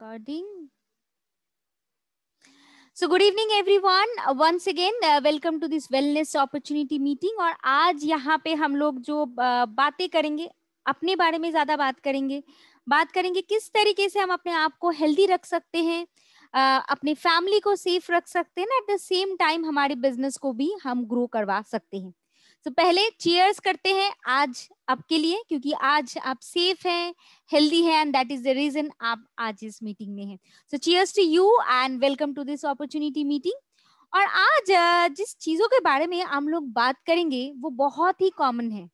recording. So good evening everyone. Uh, once again uh, welcome to this wellness opportunity meeting. और आज यहाँ पे हम लोग जो uh, बातें करेंगे अपने बारे में ज़्यादा बात करेंगे। बात करेंगे किस तरीके से हम अपने आप को हेल्दी रख सकते हैं uh, अपने फैमिली को सेफ़ रख सकते हैं ना एट द सेम टाइम हमारे बिज़नेस को भी हम ग्रो करवा सकते हैं। तो पहले चीयर्स करते हैं आज आपके लिए, क्योंकि आज आप सेफ़ हैं हेल्दी हैं and that is the reason आप आज इस मीटिंग में हैं। So cheers to you and welcome to this opportunity meeting और आज जिस चीज़ों के बारे में हम लोग बात करेंगे, वो बहुत ही कॉमन है।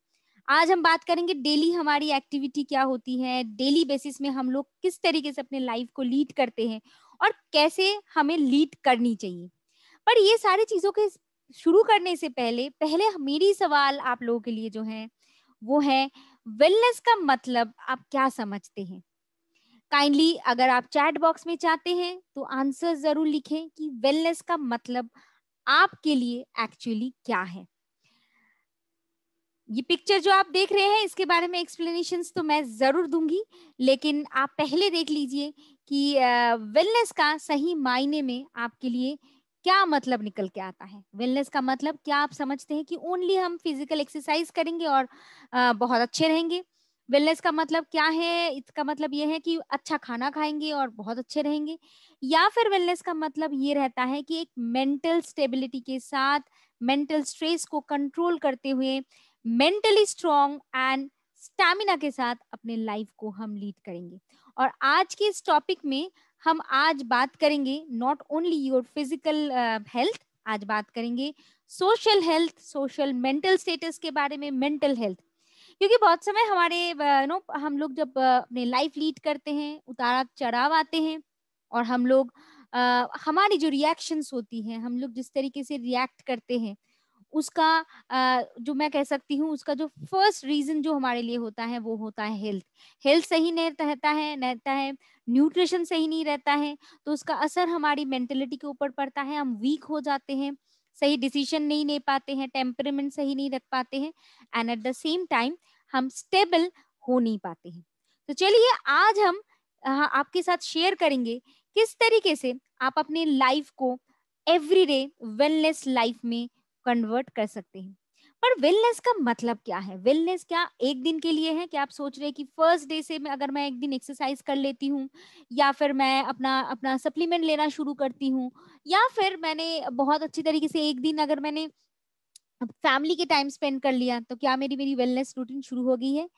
आज हम बात करेंगे डेली हमारी एक्टिविटी क्या होती है डेली बेसिस में हम लोग किस तरीके से अपने लाइफ को लीड करते हैं और कैसे हमें लीड करनी चाहिए। पर ये सारी चीज़ों के शुरू करने से पहले पहले मेरी सवाल आप लोगों के लिए जो है वो है वेलनेस का मतलब आप क्या समझते हैं? काइंडली अगर आप चैट बॉक्स में चाहते हैं तो आंसर ज़रूर लिखें कि वेलनेस का मतलब आपके लिए एक्चुअली क्या है। ये पिक्चर जो आप देख रहे हैं, इसके बारे में एक्सप्लेनेशन तो मैं ज़रूर दूँगी, लेकिन आप पहले देख लीजिए कि वेलनेस का सही मायने में आपके लिए क्या मतलब निकल के आता है? वेलनेस का मतलब क्या आप समझते हैं कि ओनली हम फ़िज़िकल एक्सरसाइज करेंगे और आ, बहुत अच्छे रहेंगे? वेलनेस का मतलब क्या है? इसका मतलब ये है कि अच्छा खाना खाएँगे और बहुत अच्छे रहेंगे? या फिर वेलनेस का मतलब ये रहता है कि एक मेंटल स्टेबिलिटी के साथ मेंटल स्ट्रेस को कंट्रोल करते हुए मेंटली स्ट्रॉन्ग एंड स्टैमिना के साथ अपने लाइफ को हम लीड करेंगे। और आज के इस टॉपिक में हम आज बात करेंगे not only your physical health आज बात करेंगे social health social mental status के बारे में मेंटल हेल्थ क्योंकि बहुत समय हमारे नो हम लोग जब अपने लाइफ लीड करते हैं उतार चढ़ाव आते हैं और हम लोग आ, हमारी जो रिएक्शंस होती हैं हम लोग जिस तरीके से रिएक्ट करते हैं उसका जो मैं कह सकती हूँ, उसका जो फ़र्स्ट रीजन जो हमारे लिए होता है, वो होता है हेल्थ हेल्थ सही नहीं रहता है रहता है न्यूट्रिशन सही नहीं रहता है तो उसका असर हमारी मेंटेलिटी के ऊपर पड़ता है, हम वीक हो जाते हैं, सही डिसीज़न नहीं ले पाते हैं टेम्परमेंट सही नहीं रख पाते हैं and at the same time हम स्टेबल हो नहीं पाते हैं. तो चलिए, आज हम आपके साथ शेयर करेंगे, किस तरीके से आप अपने लाइफ को एवरीडे वेलनेस लाइफ में कन्वर्ट कर सकते हैं। पर वेलनेस का मतलब क्या है? वेलनेस क्या एक दिन के लिए है? कि आप सोच रहे हैं कि फ़र्स्ट डे से मैं अगर मैं एक दिन एक्सरसाइज कर लेती हूँ, या फिर मैं अपना अपना सप्लीमेंट लेना शुरू करती हूँ, या फिर मैंने बहुत अच्छी तरीके से एक दिन अगर मैंने फैमिली के टाइम स्पेंड कर लिया तो क्या मेरी मेरी वेलनेस रूटीन शुरू हो गई है?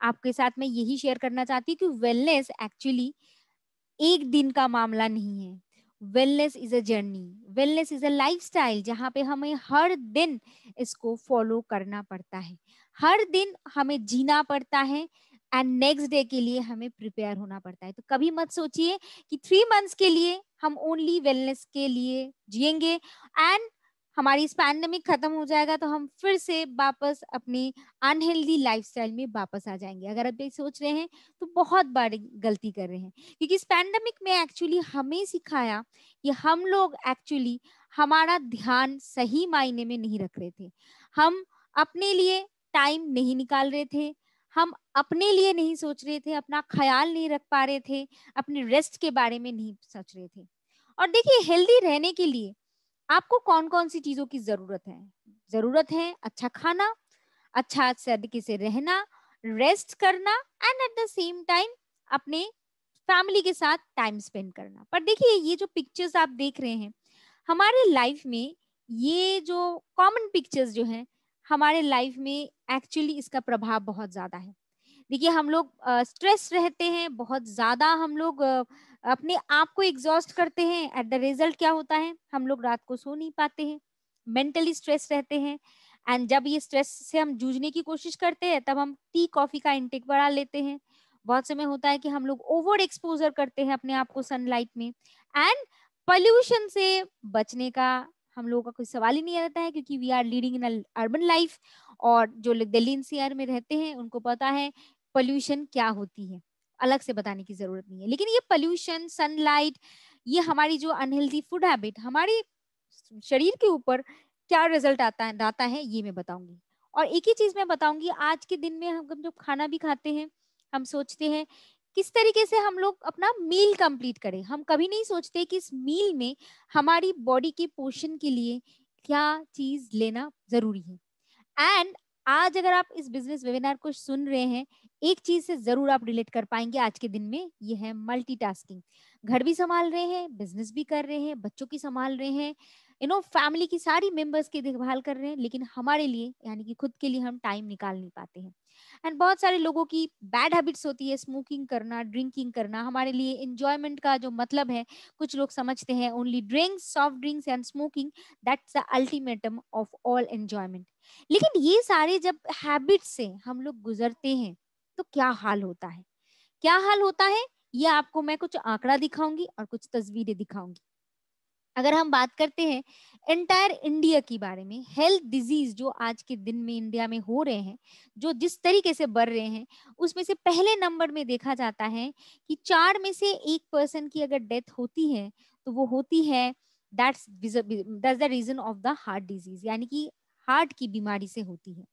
आपके साथ मैं यही शेयर करना चाहती हूँ कि वेलनेस एक्चुअली एक दिन का मामला नहीं है। Wellness is a journey wellness is a lifestyle जहाँ पे हमें हर दिन इसको फॉलो करना पड़ता है। हर दिन हमें जीना पड़ता है एंड नेक्स्ट डे के लिए हमें प्रिपेयर होना पड़ता है। तो कभी मत सोचिए कि थ्री मंथ्स के लिए हम ओनली वेलनेस के लिए जिएँगे एंड हमारी इस पैंडमिक खत्म हो जाएगा तो हम फिर से वापस अपनी अनहेल्दी लाइफस्टाइल में वापस आ जाएँगे। अगर आप ये सोच रहे हैं तो बहुत बड़ी गलती कर रहे हैं। क्योंकि इस पैंडमिक में एक्चुअली हमें सिखाया कि हम लोग एक्चुअली हमारा ध्यान सही मायने में नहीं रख रहे थे। हम अपने लिए टाइम नहीं निकाल रहे थे। हम अपने लिए नहीं सोच रहे थे, अपना ख्याल नहीं रख पा रहे थे, अपने रेस्ट के बारे में नहीं सोच रहे थे। और देखिए हेल्दी रहने के लिए आपको कौन कौन सी चीज़ों की ज़रूरत है? ज़रूरत है अच्छा खाना अच्छा तरीके से रहना रेस्ट करना and at the same time अपने फैमिली के साथ टाइम स्पेंड करना। पर देखिए, ये जो पिक्चर्स आप देख रहे हैं, हमारे लाइफ में ये जो कॉमन पिक्चर्स जो हैं, हमारे लाइफ में एक्चुअली इसका प्रभाव बहुत ज़्यादा है। देखिए, हम लोग स्ट्रेस रहते हैं, बहुत ज़्यादा हम लोग अपने आप को एग्जॉस्ट करते हैं एट द रिज़ल्ट क्या होता है? हम लोग रात को सो नहीं पाते हैं मेंटली स्ट्रेस रहते हैं एंड जब ये स्ट्रेस से हम जूझने की कोशिश करते हैं, तब हम टी कॉफ़ी का इंटेक बढ़ा लेते हैं। बहुत समय होता है कि हम लोग ओवर एक्सपोजर करते हैं अपने आप को सनलाइट में एंड पॉल्यूशन से बचने का हम लोगों का कोई सवाल ही नहीं रहता है, क्योंकि we are leading in urban life और जो लोग दिल्ली एनसीआर में रहते हैं, उनको पता है पोल्यूशन क्या होती है। अलग से बताने की ज़रूरत नहीं है। लेकिन ये पोल्यूशन सनलाइट ये हमारी जो अनहेल्दी फ़ूड हैबिट हमारे शरीर के ऊपर क्या रिज़ल्ट आता है आता है ये मैं बताऊँगी। और एक ही चीज़ मैं बताऊँगी आज के दिन में हम जब खाना भी खाते हैं हम सोचते हैं किस तरीके से हम लोग अपना मील कंप्लीट करें। हम कभी नहीं सोचते कि इस मील में हमारी बॉडी के पोषण के लिए क्या चीज़ लेना ज़रूरी है। एंड आज अगर आप इस बिज़नेस वेबिनार को सुन रहे हैं, एक चीज़ से ज़रूर आप रिलेट कर पाएँगे आज के दिन में, ये है मल्टीटास्किंग घर भी संभाल रहे हैं बिज़नेस भी कर रहे हैं, बच्चों की संभाल रहे हैं यू नो फैमिली की सारी मेंबर्स की देखभाल कर रहे हैं, लेकिन हमारे लिए, यानी कि खुद के लिए हम टाइम निकाल नहीं पाते हैं। एंड बहुत सारे लोगों की बैड हैबिट्स होती है स्मोकिंग करना ड्रिंकिंग करना, हमारे लिए इंजॉयमेंट का जो मतलब है, कुछ लोग समझते हैं only drinks soft drinks and smoking that's the ultimatum of all enjoyment लेकिन ये सारे जब हैबिट्स से हम लोग गुजरते हैं तो क्या हाल होता है? क्या हाल होता है? ये आपको मैं कुछ आंकड़ा दिखाऊँगी और कुछ तस्वीरें दिखाऊँगी। अगर हम बात करते हैं एंटायर इंडिया के बारे में, हेल्थ डिज़ीज़ जो आज के दिन में इंडिया में हो रहे हैं, जो जिस तरीके से बढ़ रहे हैं, उसमें से पहले नंबर में देखा जाता है कि चार में से एक पर्सन की अगर डेथ होती है तो वो होती है, that's that's the reason of the heart disease, यानी कि हार्ट की बीमारी से होती है।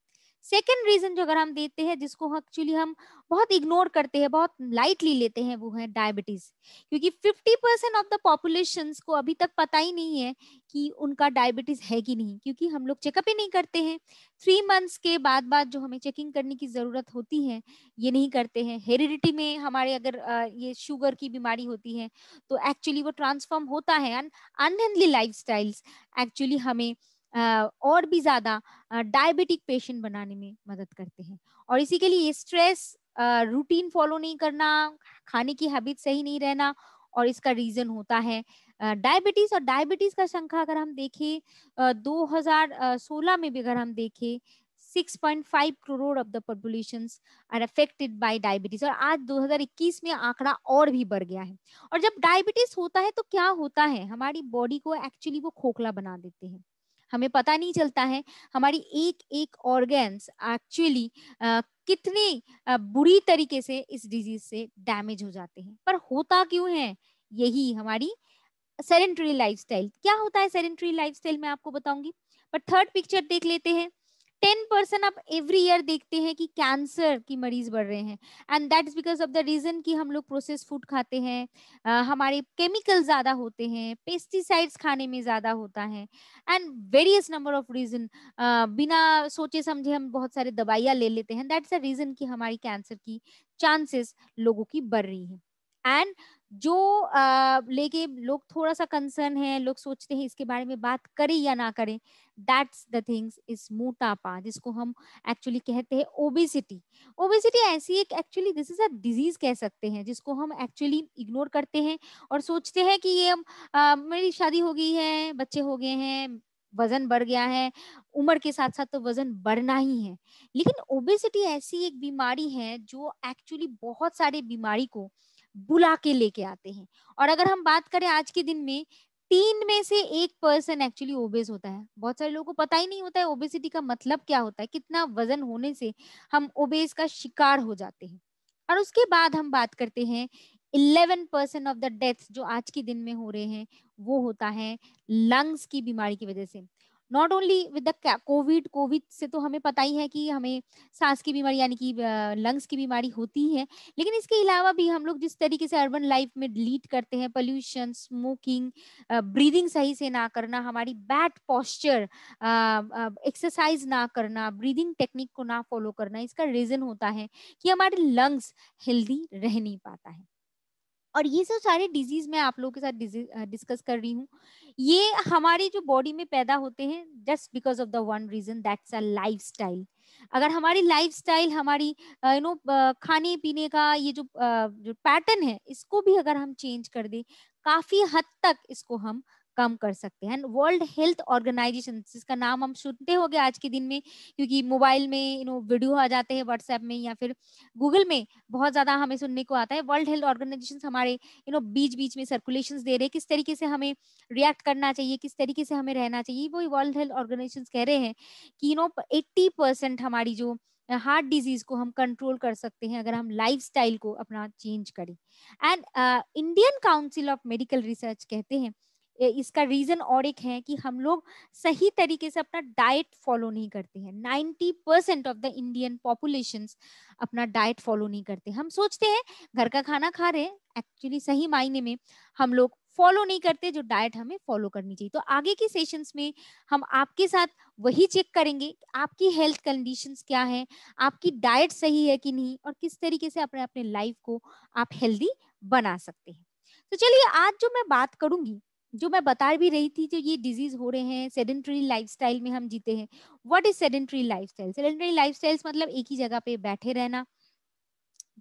सेकेंड रीजन जो अगर हम देते हैं, जिसको एक्चुअली हम बहुत इग्नोर करते हैं, बहुत लाइटली लेते हैं, वो है डायबिटीज़ क्योंकि 50 परसेंट ऑफ़ द पॉपुलेशन को अभी तक पता ही नहीं है कि उनका डायबिटीज़ है कि नहीं, क्योंकि हम लोग चेकअप ही नहीं करते हैं. थ्री मंथ्स के बाद बाद जो हमें चेकिंग करने की ज़रूरत होती है, ये नहीं करते हैं. हेरिडिटी में हमारे अगर ये शुगर की बीमारी होती है तो एक्चुअली वो ट्रांसफॉर्म होता है. अनहेल्थली लाइफ एक्चुअली हमें और भी ज़्यादा डायबिटिक पेशेंट बनाने में मदद करते हैं। और इसी के लिए स्ट्रेस रूटीन फॉलो नहीं करना, खाने की हैबिट सही नहीं रहना और इसका रीजन होता है। डायबिटीज़ और डायबिटीज़ का संख्या अगर हम देखें 2016 में भी अगर हम देखें 6.5 crore of the population are affected by diabetes और आज 2021 में आंकड़ा और भी बढ़ गया है। और जब डायबिटीज़ होता है तो क्या होता है? हमारी बॉडी को एक्चुअली वो खोखला बना देते हैं। हमें पता नहीं चलता है, हमारी एक एक ऑर्गेन्स एक्चुअली कितने बुरी तरीके से इस डिज़ीज़ से डैमेज हो जाते हैं। पर होता क्यों है? यही हमारी सेरेंट्री लाइफस्टाइल क्या होता है सेरेंट्री लाइफस्टाइल मैं आपको बताऊँगी। पर थर्ड पिक्चर देख लेते हैं। टेन परसेंट आप एवरी ईयर देखते हैं कि कैंसर की मरीज़ बढ़ रहे हैं। And that is because of the reason कि हम लोग प्रोसेस फ़ूड खाते हैं uh, हमारे केमिकल ज़्यादा होते हैं पेस्टिसाइड्स खाने में ज़्यादा होता है। And various number of reason बिना सोचे समझे हम बहुत सारे दवाइयाँ ले लेते हैं। दैट्स द रीजन कि हमारी कैंसर की चांसेस लोगों की बढ़ रही है। एंड जो लेके लोग थोड़ा सा कंसर्न है लोग सोचते हैं इसके बारे में बात करें या ना करें दैट्स द थिंग्स इज़ मोटापा, जिसको हम एक्चुअली कहते हैं ओबेसिटी ओबेसिटी ऐसी एक actually this is a disease कह सकते हैं, जिसको हम एक्चुअली इग्नोर करते हैं और सोचते हैं कि ये हम मेरी शादी हो गई है, बच्चे हो गए हैं, वज़न बढ़ गया है, उम्र के साथ साथ तो वज़न बढ़ना ही है. लेकिन ओबेसिटी ऐसी एक बीमारी है जो एक्चुअली बहुत सारे बीमारी को बुला के लेके आते हैं. और अगर हम बात करें आज के दिन में तीन में से एक पर्सन एक्चुअली ओबेस होता है। बहुत सारे लोगों को पता ही नहीं होता है ओबेसिटी का मतलब क्या होता है, कितना वज़न होने से हम ओबेस का शिकार हो जाते हैं। और उसके बाद हम बात करते हैं eleven percent of the death जो आज के दिन में हो रहे हैं, वो होता है लंग्स की बीमारी की वजह से। Not only with the covid covid से तो हमें पता ही है कि हमें सांस की बीमारी यानी कि लंग्स की बीमारी होती है, लेकिन इसके अलावा भी हम लोग जिस तरीके से अर्बन लाइफ में लीड करते हैं पोल्यूशन स्मोकिंग ब्रीदिंग सही से ना करना, हमारी बैड पॉस्चर एक्सरसाइज ना करना ब्रीदिंग टेक्निक को ना फॉलो करना, इसका रीजन होता है कि हमारे लंग्स हेल्दी रह नहीं पाता है। और ये सब सारे डिज़ीज़ मैं आप लोगों के साथ डिस्कस कर रही हूँ। ये हमारी जो बॉडी में पैदा होते हैं, just because of the one reason, that's a life अगर हमारी लाइफ हमारी यू नो खाने पीने का ये जो जो पैटर्न है, इसको भी अगर हम चेंज कर दें, काफ़ी हद तक इसको हम कम कर सकते हैं। वर्ल्ड हेल्थ ऑर्गेनाइजेशन जिसका नाम हम सुनते हो आज के दिन में, क्योंकि मोबाइल में, यू नो, वीडियो आ जाते हैं व्हाट्सएप में या फिर गूगल में, बहुत ज़्यादा हमें सुनने को आता है। वर्ल्ड हेल्थ ऑर्गेनाइजेशन हमारे, यू नो बीच बीच में सर्कुलेशन दे रहे हैं, किस तरीके से हमें रिएक्ट करना चाहिए, किस तरीके से हमें रहना चाहिए वो वर्ल्ड हेल्थ ऑर्गेनाइजेशन कह रहे हैं कि, यू नो, एट्टी हमारी जो हार्ट डिज़ीज़ को हम कंट्रोल कर सकते हैं, अगर हम लाइफ को अपना चेंज करें। And Indian council of medical research कहते हैं इसका रीजन और एक है कि हम लोग सही तरीके से अपना डाइट फॉलो नहीं करते हैं। 90 percent of the Indian population अपना डाइट फॉलो नहीं करते। हम सोचते हैं, घर का खाना खा रहे हैं एक्चुअली सही मायने में हम लोग फॉलो नहीं करते जो डाइट हमें फॉलो करनी चाहिए। तो आगे की सेशंस में हम आपके साथ वही चेक करेंगे आपकी हेल्थ कंडीशंस क्या है, आपकी डाइट सही है कि नहीं और किस तरीके से अपने अपने लाइफ को आप हेल्दी बना सकते हैं। तो चलिए, आज जो मैं बात करूँगी जो मैं बता भी रही थी, जो ये डिज़ीज़ हो रहे हैं सेडेंट्री लाइफस्टाइल में हम जीते हैं what is sedentary lifestyle sedentary lifestyle मतलब एक ही जगह पे बैठे रहना,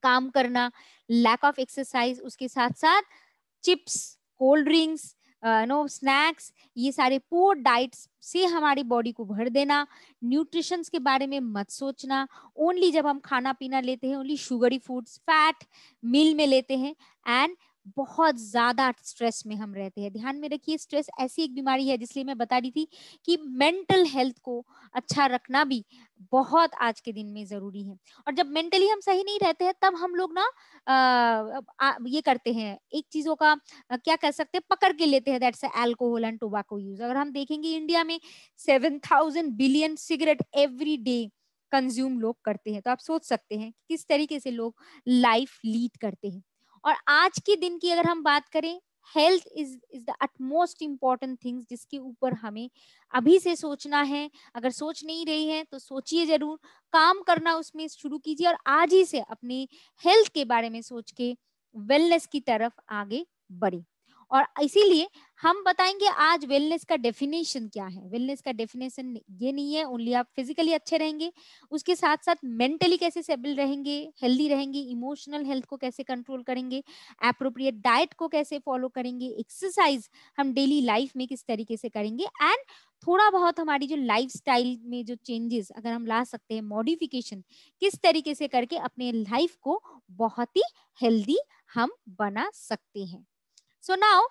काम करना लैक ऑफ़ एक्सरसाइज उसके साथ साथ chips cold drinks no snacks ये सारे पोर डाइट्स से हमारी बॉडी को भर देना न्यूट्रिशंस के बारे में मत सोचना ओनली जब हम खाना पीना लेते हैं only sugary foods fat meal में लेते हैं एंड बहुत ज़्यादा स्ट्रेस में हम रहते हैं। ध्यान में रखिए स्ट्रेस ऐसी एक बीमारी है जिसलिए मैं बता रही थी कि मेंटल हेल्थ को अच्छा रखना भी बहुत आज के दिन में ज़रूरी है। और जब मेंटली हम सही नहीं रहते हैं तब हम लोग ना आ, ये करते हैं एक चीज़ों का आ, क्या कह सकते हैं पकड़ के लेते हैं that's alcohol and tobacco use अगर हम देखेंगे इंडिया में seven thousand billion cigarette every day consume लोग करते हैं तो आप सोच सकते हैं किस तरीके से लोग लाइफ लीड करते हैं। और आज के दिन की अगर हम बात करें health is is the utmost important things जिसके ऊपर हमें अभी से सोचना है। अगर सोच नहीं रही है तो सोचिए ज़रूर। काम करना उसमें शुरू कीजिए और आज ही से अपने हेल्थ के बारे में सोच के वेलनेस की तरफ़ आगे बढ़े। और इसीलिए हम बताएँगे आज वेलनेस का डेफिनेशन क्या है। वेलनेस का डेफिनेशन ये नहीं है ओनली आप फिजिकली अच्छे रहेंगे। उसके साथ साथ मेंटली कैसे सेबल रहेंगे हेल्दी रहेंगे इमोशनल हेल्थ को कैसे कंट्रोल करेंगे अप्रोप्रिएट डाइट को कैसे फॉलो करेंगे एक्सरसाइज हम डेली लाइफ में किस तरीके से करेंगे एंड थोड़ा बहुत हमारी जो लाइफ में जो चेंजेस अगर हम ला सकते हैं मॉडिफिकेशन किस तरीके से करके अपने लाइफ को बहुत ही हेल्दी हम बना सकते हैं। सो so नाउ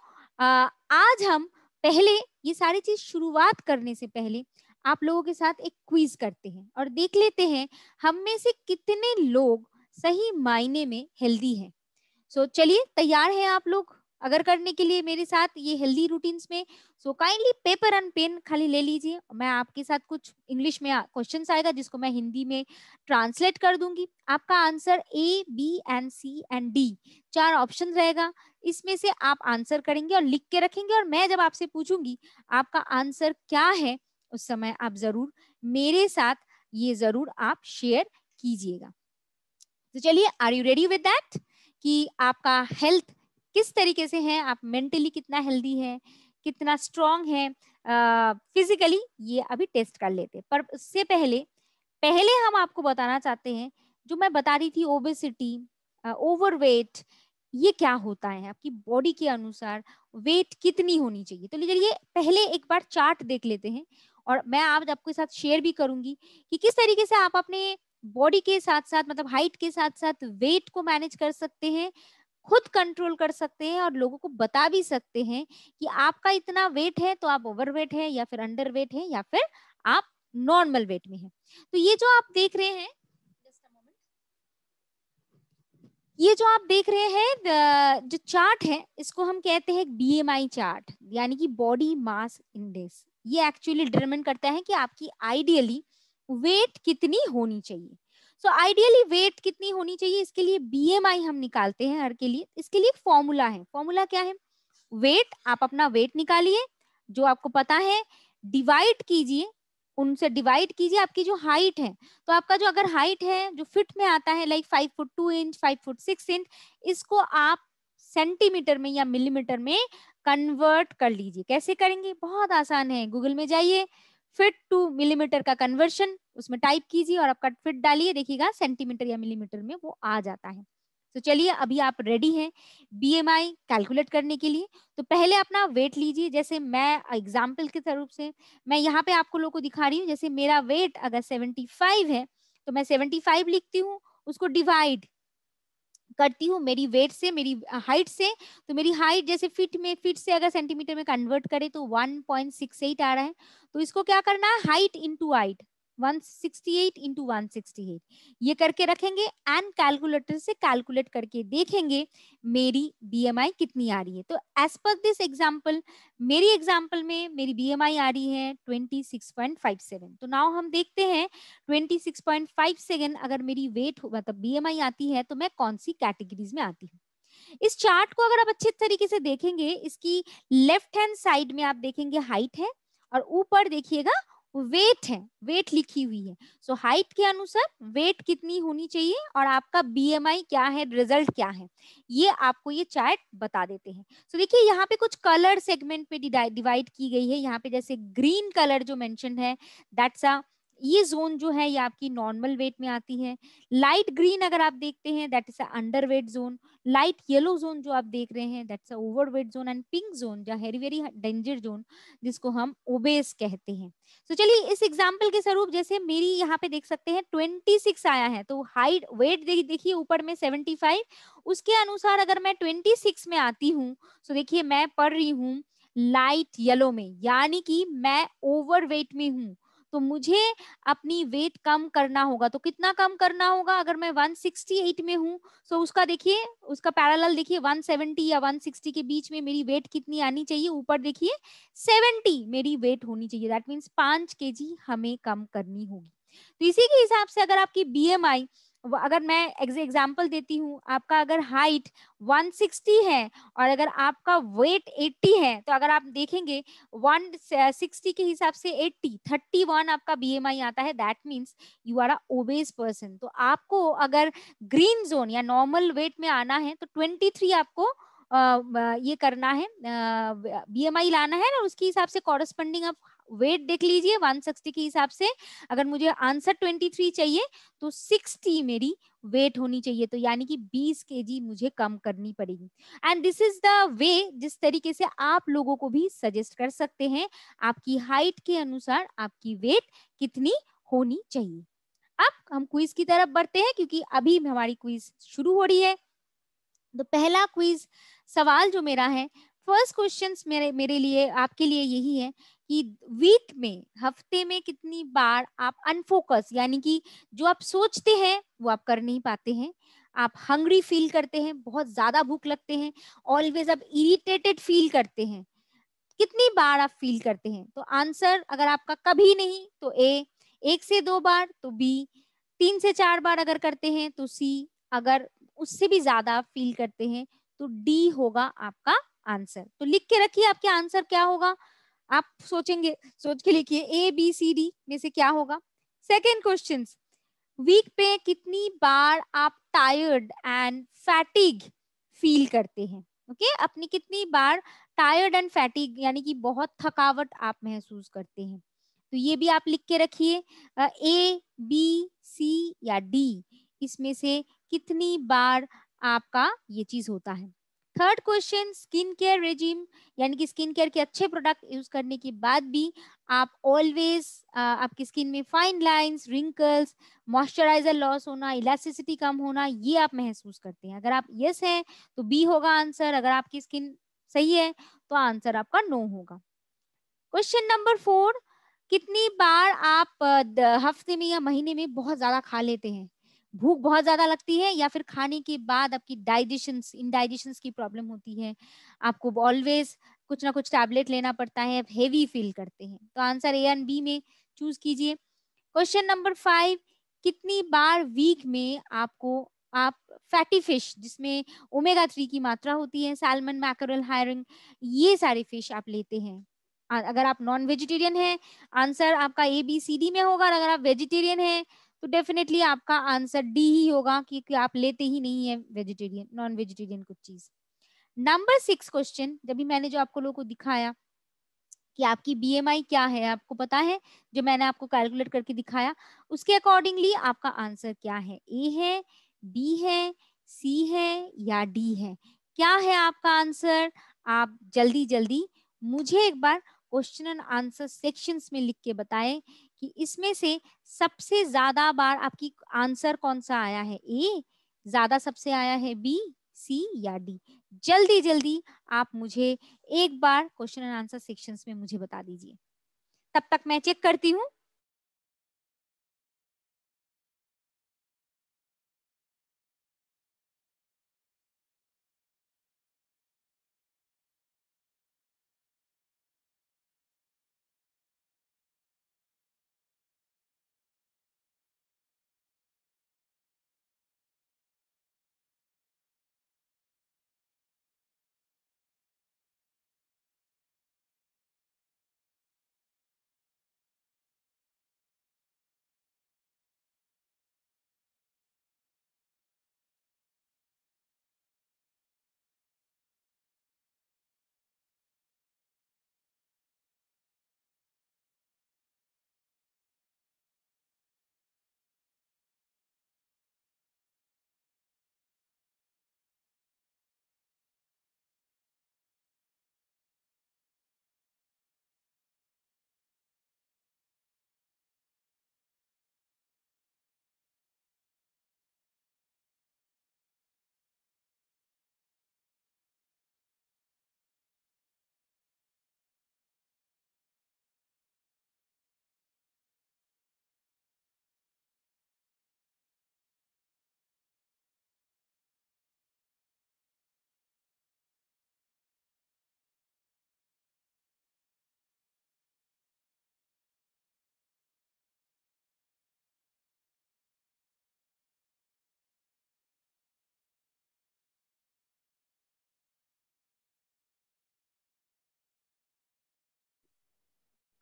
आज हम पहले ये सारी चीज़ शुरुआत करने से पहले आप लोगों के साथ एक क्विज करते हैं और देख लेते हैं हम में से कितने लोग सही मायने में हेल्दी हैं। सो so, चलिए तैयार हैं आप लोग? अगर करने के लिए मेरे साथ ये हेल्दी रूटीन्स में so kindly paper and pen खाली ले लीजिए। मैं आपके साथ कुछ इंग्लिश में क्वेश्चंस आएगा जिसको मैं हिंदी में ट्रांसलेट कर दूँगी। आपका answer A B and C and D चार ऑप्शन रहेगा। इसमें से आप आंसर करेंगे और लिख के रखेंगे और मैं जब आपसे पूछूँगी आपका आंसर क्या है उस समय आप ज़रूर मेरे साथ ये ज़रूर आप शेयर कीजिएगा। तो चलिए are you ready with that कि आपका हेल्थ किस तरीके से है आप मेंटली कितना हेल्दी है कितना स्ट्रांग है फिजिकली uh, ये अभी टेस्ट कर लेते हैं। पर उससे पहले पहले हम आपको बताना चाहते हैं जो मैं बता रही थी ओबेसिटी ओवरवेट ये क्या होता है आपकी बॉडी के अनुसार वेट कितनी होनी चाहिए? तो चलिए पहले एक बार चार्ट देख लेते हैं और मैं आप आपके साथ शेयर भी करूँगी कि किस तरीके से आप अपने बॉडी के साथ साथ मतलब हाइट के साथ साथ वेट को मैनेज कर सकते हैं, खुद कंट्रोल कर सकते हैं और लोगों को बता भी सकते हैं कि आपका इतना वेट है तो आप ओवर वेट है या फिर अंडर वेट है या फिर आप नॉर्मल वेट में है। तो ये जो आप देख रहे हैं ये जो आप देख रहे हैं जो चार्ट है, इसको हम कहते हैं बीएमआई चार्ट, यानी कि बॉडी मास इंडेक्स। ये एक्चुअली डिटरमिन करता है कि आपकी आइडियली वेट कितनी होनी चाहिए। सो आइडियली वेट कितनी होनी चाहिए, इसके लिए बीएमआई हम निकालते हैं हर के लिए। इसके लिए फॉर्मूला है। फॉर्मूला क्या है? वेट आप अपना वेट निकालिए। जो आपको पता है डिवाइड कीजिए। उनसे डिवाइड कीजिए आपकी जो हाइट है। तो आपका जो अगर हाइट है, जो फिट में आता है like five foot two inch five foot six inch इसको आप सेंटीमीटर में या मिलीमीटर में कन्वर्ट कर लीजिए। कैसे करेंगे? बहुत आसान है। गूगल में जाइए फिट टू मिलीमीटर का कन्वर्शन उसमें टाइप कीजिए और आपका फिट डालिए। देखिएगा सेंटीमीटर या मिलीमीटर में वो आ जाता है। तो चलिए, अभी आप रेडी हैं बीएमआई कैलकुलेट करने के लिए। तो पहले अपना वेट लीजिए, जैसे मैं एग्ज़ाम्पल के तरफ़ से, मैं यहाँ पे आपको लोगों को दिखा रही हूँ, जैसे मेरा वेट अगर 75 है तो मैं 75 लिखती हूँ, उसको डिवाइड करती हूँ मेरी वेट से, मेरी हाइट से। तो मेरी हाइट जैसे फिट में फिट से अगर सेंटीमीटर में कन्वर्ट करे तो 1.68 आ रहा है। तो इसको क्या करना है? Height into height 168 into one ये करके रखेंगे एंड कैलकुलेटर से कैलकुलेट करके देखेंगे मेरी बीएमआई कितनी आ रही है। तो एज पर दिस एग्जांपल मेरी एग्जांपल में मेरी बीएमआई आ रही है 26.57 तो नाउ हम देखते हैं 26.57 अगर मेरी वेट मतलब बीएमआई आती है तो मैं कौन सी कैटेगरीज में आती हूँ? इस चार्ट को अगर आप अच्छे तरीके से देखेंगे, इसकी लेफ़्ट हैंड साइड में आप देखेंगे हाइट है और ऊपर देखिएगा वेट है वेट लिखी हुई है। सो so, हाइट के अनुसार वेट कितनी होनी चाहिए और आपका बीएमआई क्या है रिज़ल्ट क्या है ये आपको ये चार्ट बता देते हैं। सो so, देखिए यहाँ पे कुछ कलर सेगमेंट पे डिवाइड की गई है। यहाँ पे जैसे ग्रीन कलर जो मेंशन है दैट्स अ ये जोन जो है ये आपकी नॉर्मल वेट में आती है। लाइट ग्रीन अगर आप देखते हैं that is under weight zone light yellow zone जो आप देख रहे हैं that's over weight zone and pink zone जो वेरी वेरी डेंजर जोन जिसको हम ओबेस कहते हैं। तो so, चलिए इस एग्ज़ाम्पल के स्वरूप जैसे मेरी यहाँ पे देख सकते हैं 26 आया है तो हाइट वेट देखिए ऊपर में 75 उसके अनुसार अगर मैं 26 में आती हूँ तो देखिए मैं पढ़ रही हूँ लाइट येलो में यानी कि मैं ओवर वेट में हूँ। तो मुझे अपनी वेट कम करना होगा। तो कितना कम करना होगा? अगर मैं 168 में हूँ तो उसका देखिए, उसका पैरेलल देखिए 170 या 160 के बीच में मेरी वेट कितनी आनी चाहिए? ऊपर देखिए 70 मेरी वेट होनी चाहिए। दैट मीन्स पाँच के हमें कम करनी होगी। तो इसी के हिसाब से अगर आपकी बीएमआई अगर मैं एग्ज़ाम्पल देती हूँ, आपका अगर हाइट 160 है और अगर आपका वेट 80 है तो अगर आप देखेंगे 160 के हिसाब से 80 31 आपका बीएमआई आता है that means you are a obese person तो आपको अगर ग्रीन जोन या नॉर्मल वेट में आना है तो 23 आपको ये करना है बीएमआई लाना है ना उसके हिसाब से कॉरेस्पॉन्डिंग आप वेट देख लीजिए 160 के हिसाब से। अगर मुझे आंसर 23 चाहिए तो 60 मेरी वेट होनी चाहिए तो यानी कि 20 के मुझे कम करनी पड़ेगी। And this is the way जिस तरीके से आप लोगों को भी सजेस्ट कर सकते हैं, आपकी हाइट के अनुसार आपकी वेट कितनी होनी चाहिए। अब हम क्विज की तरफ़ बढ़ते हैं, क्योंकि अभी हमारी क्विज शुरू हो रही है। तो पहला क्विज सवाल जो मेरा है, फ़र्स्ट क्वेश्चन मेरे मेरे लिए, आपके लिए यही है कि वीक में, हफ़्ते में कितनी बार आप अनफोकस यानी कि जो आप सोचते हैं, वो आप कर नहीं पाते हैं। आप हंग्री फील करते हैं, बहुत ज़्यादा भूख लगते हैं ऑलवेज आप इरिटेटेड फील करते हैं। कितनी बार आप फील करते हैं? तो आंसर अगर आपका कभी नहीं तो ए, एक से दो बार तो बी, तीन से चार बार अगर करते हैं तो सी, अगर उससे भी ज़्यादा आप फील करते हैं तो डी होगा आपका आंसर तो लिख के रखिए आपके आंसर क्या होगा। आप सोचेंगे, सोच के लिखिए ए बी सी डी में से क्या होगा? सेकेंड क्वेश्चन वीक पे कितनी बार आप टायर्ड एंड फैटिग फील करते हैं? Okay okay? अपनी कितनी बार टायर्ड एंड फैटिग यानी कि बहुत थकावट आप महसूस करते हैं? तो ये भी आप लिख के रखिए ए बी सी या डी इसमें से कितनी बार आपका ये चीज़ होता है? Third question skin care regime यानी कि स्किन केयर के अच्छे प्रोडक्ट यूज़ करने के बाद भी आप ऑलवेज आपकी स्किन में fine lines wrinkles moisturiser loss होना इलास्टिसिटी कम होना, ये आप महसूस करते हैं। अगर आप यस है तो बी होगा आंसर अगर आपकी स्किन सही है तो आंसर आपका नो होगा। क्वेश्चन नंबर फोर कितनी बार आप हफ़्ते में या महीने में बहुत ज़्यादा खा लेते हैं? भूख बहुत ज़्यादा लगती है या फिर खाने के बाद आपकी डाइजेशन इनडाइजेशन की प्रॉब्लम होती है, आपको ऑलवेज कुछ ना कुछ टैबलेट लेना पड़ता है हेवी फील करते हैं। तो आंसर ए एंड बी में चूज़ कीजिए। क्वेश्चन नंबर फाइव कितनी बार वीक में आपको, आप फैटी फ़िश जिसमें ओमेगा थ्री की मात्रा होती है सैलमन मैकरल हायरिंग ये सारे फ़िश आप लेते हैं। अगर आप नॉन वेजिटेरियन है आंसर आपका ए बी सी डी में होगा अगर आप वेजिटेरियन है तो डेफिनेटली आपका आंसर डी ही होगा क्योंकि आप लेते ही नहीं है वेजिटेरियन नॉन वेजिटेरियन कुछ चीज़। नंबर सिक्स क्वेश्चन जब भी मैंने जो आपको लोगों को दिखाया कि आपकी बीएमआई क्या है, आपको पता है? जो मैंने आपको कैलकुलेट करके दिखाया, उसके अकॉर्डिंगली आपका आंसर क्या है? ए है बी है सी है या डी है? क्या है आपका आंसर आप जल्दी जल्दी मुझे एक बार क्वेश्चन एंड आंसर सेक्शंस में लिख के बताएँ कि इसमें से सबसे ज़्यादा बार आपकी आंसर कौन सा आया है? ए, ज़्यादा सबसे आया है बी, सी या डी? जल्दी जल्दी आप मुझे एक बार क्वेश्चन एंड आंसर सेक्शंस में मुझे बता दीजिए। तब तक मैं चेक करती हूँ।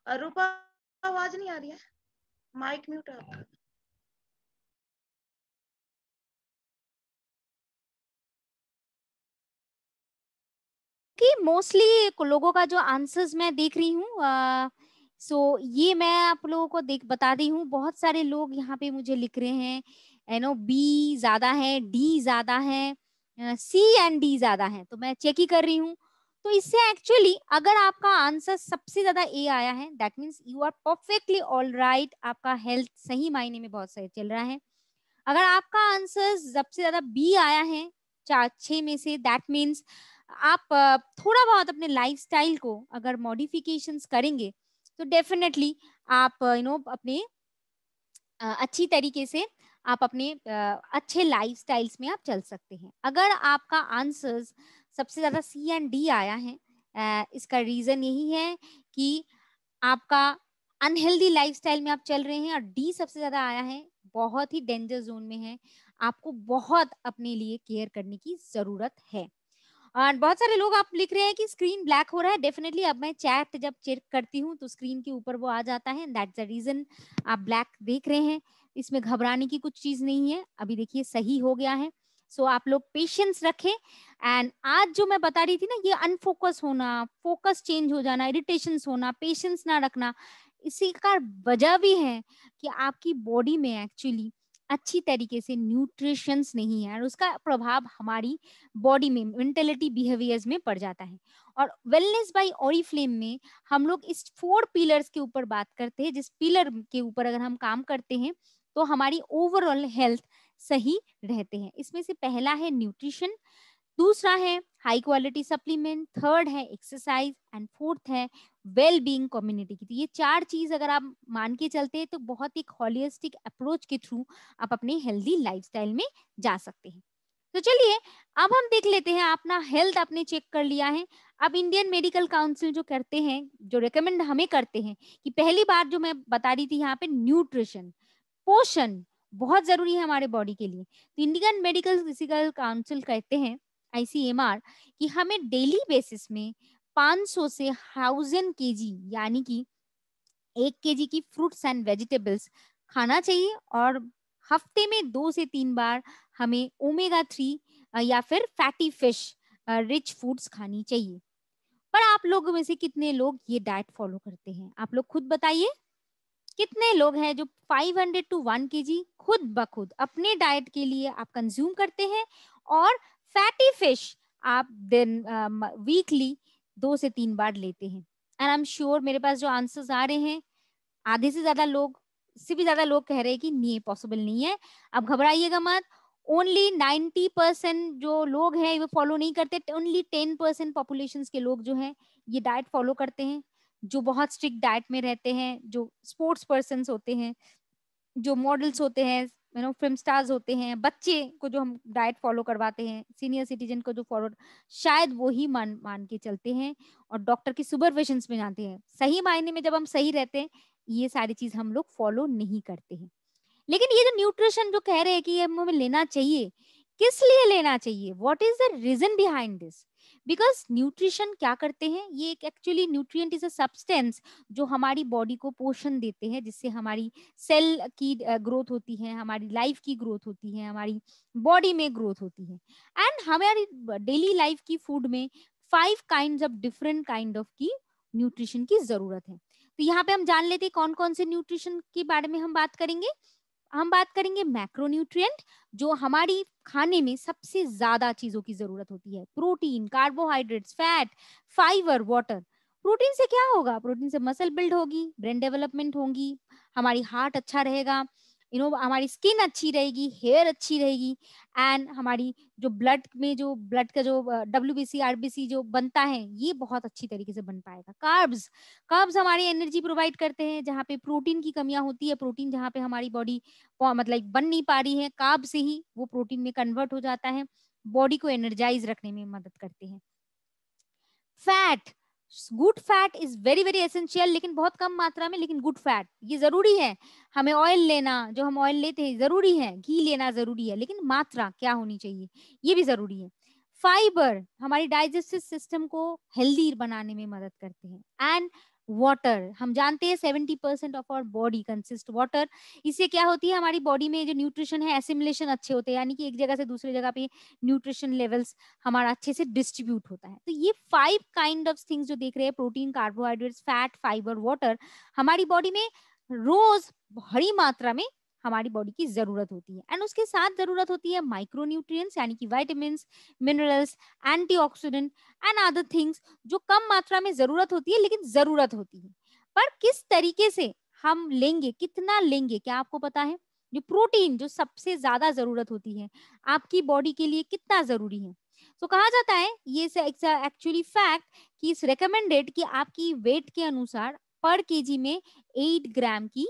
रूपा आवाज़ नहीं आ रही है। माइक म्यूट आपका कि मोस्टली लोगों का जो आंसर्स मैं देख रही हूँ सो so, ये मैं आप लोगों को देख बता रही हूँ। बहुत सारे लोग यहाँ पे मुझे लिख रहे हैं यू नो बी ज़्यादा है डी ज़्यादा है सी एंड डी ज़्यादा है। तो मैं चेक ही कर रही हूँ। तो इससे एक्चुअली अगर आपका आंसर सबसे ज़्यादा ए आया है that means you are perfectly all right आपका हेल्थ सही मायने में बहुत सही चल रहा है। अगर आपका आंसर सबसे ज़्यादा बी आया है, चार, छह में से दैट मीन्स आप थोड़ा बहुत अपने लाइफस्टाइल को अगर मॉडिफिकेशंस करेंगे तो डेफिनेटली आप यू नो अपने अच्छी तरीके से आप अपने अच्छे लाइफस्टाइल्स में आप चल सकते हैं। अगर आपका आंसर्स सबसे ज़्यादा सी एंड डी आया है। इसका रीजन यही है कि आपका अनहेल्दी लाइफस्टाइल में आप चल रहे हैं और डी सबसे ज़्यादा आया है, बहुत ही डेंजर जोन में है। आपको बहुत अपने लिए केयर करने की ज़रूरत है। और बहुत सारे लोग आप लिख रहे हैं कि स्क्रीन ब्लैक हो रहा है। डेफिनेटली अब मैं चैट जब चेक करती हूँ तो स्क्रीन के ऊपर वो आ जाता है। दैट द रीजन आप ब्लैक देख रहे हैं। इसमें घबराने की कुछ चीज़ नहीं है। अभी देखिए सही हो गया है। सो so, आप लोग पेशेंस रखें। एंड आज जो मैं बता रही थी ना ये अनफोकस होना फोकस चेंज हो जाना इरिटेशन होना पेशेंस ना रखना इसी का वजह भी है कि आपकी बॉडी में एक्चुअली अच्छी तरीके से न्यूट्रिशंस नहीं है और उसका प्रभाव हमारी बॉडी में मेंटेलिटी बिहेवियर्स में पड़ जाता है। और वेलनेस बाय ओरिफ्लेम में हम लोग इस फोर पिलर्स के ऊपर बात करते हैं। जिस पिलर के ऊपर अगर हम काम करते हैं तो हमारी ओवरऑल हेल्थ सही रहते हैं। इसमें से पहला है न्यूट्रिशन, दूसरा है हाई क्वालिटी सप्लीमेंट, थर्ड है एक्सरसाइज, एंड फोर्थ है वेल बींग कम्युनिटी की। तो ये चार चीज़ अगर आप मान के चलते हैं तो बहुत ही हॉलिस्टिक अप्रोच के थ्रू आप अपने हेल्दी लाइफस्टाइल में जा सकते हैं। तो चलिए, अब हम देख लेते हैं, अपना हेल्थ आपने चेक कर लिया है। अब इंडियन मेडिकल काउंसिल जो करते हैं, जो रिकमेंड हमें करते हैं, कि पहली बार जो मैं बता रही थी यहाँ पे न्यूट्रिशन पोषण। बहुत ज़रूरी है हमारे बॉडी के लिए। तो इंडियन मेडिकल फ़िज़िकल काउंसिल कहते हैं आईसीएमआर कि हमें डेली बेसिस में 500 से थाउज़ेंड के यानी कि एक के की फ्रूट्स एंड वेजिटेबल्स खाना चाहिए और हफ़्ते में दो से तीन बार हमें ओमेगा थ्री या फिर फैटी फ़िश रिच फूड्स खानी चाहिए। पर आप लोगों में से कितने लोग ये डाइट फॉलो करते हैं? आप लोग खुद बताइए। कितने लोग हैं जो 500 टू 1 के खुद ब खुद अपने डाइट के लिए आप कंज्यूम करते हैं और फैटी फ़िश आप दिन वीकली दो से तीन बार लेते हैं। एंड आई एम श्योर मेरे पास जो आंसर्स आ रहे हैं, आधे से ज़्यादा लोग, से भी ज़्यादा लोग कह रहे हैं कि नहीं पॉसिबल नहीं है। अब घबराइएगा मत ओनली नाइन्टी परसेंट जो लोग हैं, वो फॉलो नहीं करते ओनली टेन परसेंट पॉपुलेशन के लोग जो हैं, ये डाइट फॉलो करते हैं। जो बहुत स्ट्रिक्ट डाइट में रहते हैं, जो स्पोर्ट्स पर्सन होते हैं, जो मॉडल्स होते हैं यू नो फ़िल्म स्टार्स होते हैं, बच्चे को जो हम डाइट फॉलो करवाते हैं सीनियर सिटीजन को जो फॉलो शायद वो ही मान मान के चलते हैं और डॉक्टर की सुपरविजन में जाते हैं। सही मायने में जब हम सही रहते हैं, ये सारी चीज़ हम लोग फॉलो नहीं करते हैं। लेकिन ये जो न्यूट्रिशन जो कह रहे हैं कि ये हमें लेना चाहिए, किस लिए लेना चाहिए? What is the reason behind this because nutrition क्या करते हैं? ये एक actually nutrient is a substance जो हमारी बॉडी को पोषण देते हैं, जिससे हमारी सेल की ग्रोथ होती है, हमारी लाइफ की ग्रोथ होती है, हमारी बॉडी में ग्रोथ होती है। एंड हमारी डेली लाइफ की फ़ूड में five kind of different kind of की न्यूट्रिशन की ज़रूरत है। तो यहाँ पे हम जान लेते हैं कौन कौन से न्यूट्रिशन के बारे में हम बात करेंगे। हम बात करेंगे मैक्रोन्यूट्रिएंट, जो हमारी खाने में सबसे ज़्यादा चीज़ों की ज़रूरत होती है। Protein carbohydrates fat fibre water protein से क्या होगा? प्रोटीन से मसल बिल्ड होगी, ब्रेन डेवलपमेंट होगी, हमारी हार्ट अच्छा रहेगा यू नो हमारी स्किन अच्छी रहेगी हेयर अच्छी रहेगी एंड हमारी जो ब्लड में जो ब्लड का जो डब्ल्यू बी सी आरबीसी जो बनता है, ये बहुत अच्छी तरीके से बन पाएगा। कार्ब्स कार्ब्स हमारी एनर्जी प्रोवाइड करते हैं, जहाँ पे प्रोटीन की कमियाँ होती है प्रोटीन जहाँ पे हमारी बॉडी मतलब बन नहीं पा रही है कार्ब से ही वो प्रोटीन में कन्वर्ट हो जाता है बॉडी को एनर्जाइज रखने में मदद करते हैं। Fat good fat is very very essential लेकिन बहुत कम मात्रा में, लेकिन गुड फैट ये ज़रूरी है। हमें ऑयल लेना, जो हम ऑयल लेते हैं, ज़रूरी है। घी लेना ज़रूरी है, लेकिन मात्रा क्या होनी चाहिए, ये भी ज़रूरी है। फाइबर हमारी डाइजेस्टिव सिस्टम को हेल्दी बनाने में मदद करते हैं। एंड वाटर हम जानते हैं seventy percent of our body consist water इससे क्या होती है? हमारी बॉडी में जो न्यूट्रिशन है एसिमुलेशन अच्छे होते हैं, यानी कि एक जगह से दूसरी जगह पे न्यूट्रिशन लेवल्स हमारा अच्छे से डिस्ट्रीब्यूट होता है। तो ये फाइव काइंड ऑफ़ थिंग्स जो देख रहे हैं protein carbohydrates fat fibre water हमारी बॉडी में रोज बड़ी मात्रा में हमारी बॉडी की ज़रूरत होती है। एंड उसके साथ ज़रूरत होती है माइक्रो यानी कि vitamin minerals, antioxidant and other things जो कम मात्रा में ज़रूरत होती है लेकिन ज़रूरत होती है। पर किस तरीके से हम लेंगे, कितना लेंगे, क्या आपको पता है? जो प्रोटीन जो सबसे ज़्यादा ज़रूरत होती है, आपकी बॉडी के लिए कितना ज़रूरी है? तो कहा जाता है, ये एक्चुअली फैक्ट कि इस रिकमेंडेड कि आपकी वेट के अनुसार पर केजी में एट ग्राम की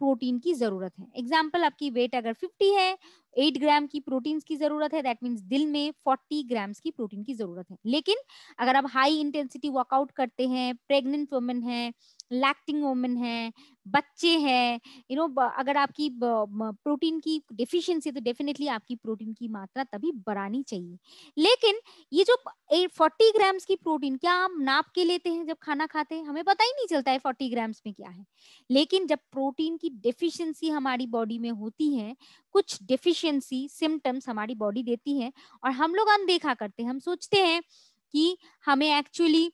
प्रोटीन की ज़रूरत है। एग्ज़ाम्पल आपकी वेट अगर 50 है 8 ग्राम की प्रोटीन की ज़रूरत है दैट मीन्स दिल में 40 ग्राम्स की प्रोटीन की ज़रूरत है। लेकिन अगर आप हाई इंटेंसिटी वर्कआउट करते हैं प्रेग्नेंट वुमेन है लैक्टिंग वुमेन है, बच्चे हैं यू नो अगर आपकी प्रोटीन की डिफिशियंसी तो डेफिनेटली आपकी प्रोटीन की मात्रा तभी बढ़ानी चाहिए। लेकिन ये जो फोर्टी ग्राम्स की प्रोटीन क्या हम नाप के लेते हैं जब खाना खाते हैं? हमें पता ही नहीं चलता है फोर्टी ग्राम्स में क्या है। लेकिन जब प्रोटीन की डिफिशियंसी हमारी बॉडी में होती है, कुछ डिफिशियंसी सिम्टम्स हमारी बॉडी देती है और हम लोग अनदेखा करते हैं, हम सोचते हैं कि हमें एक्चुअली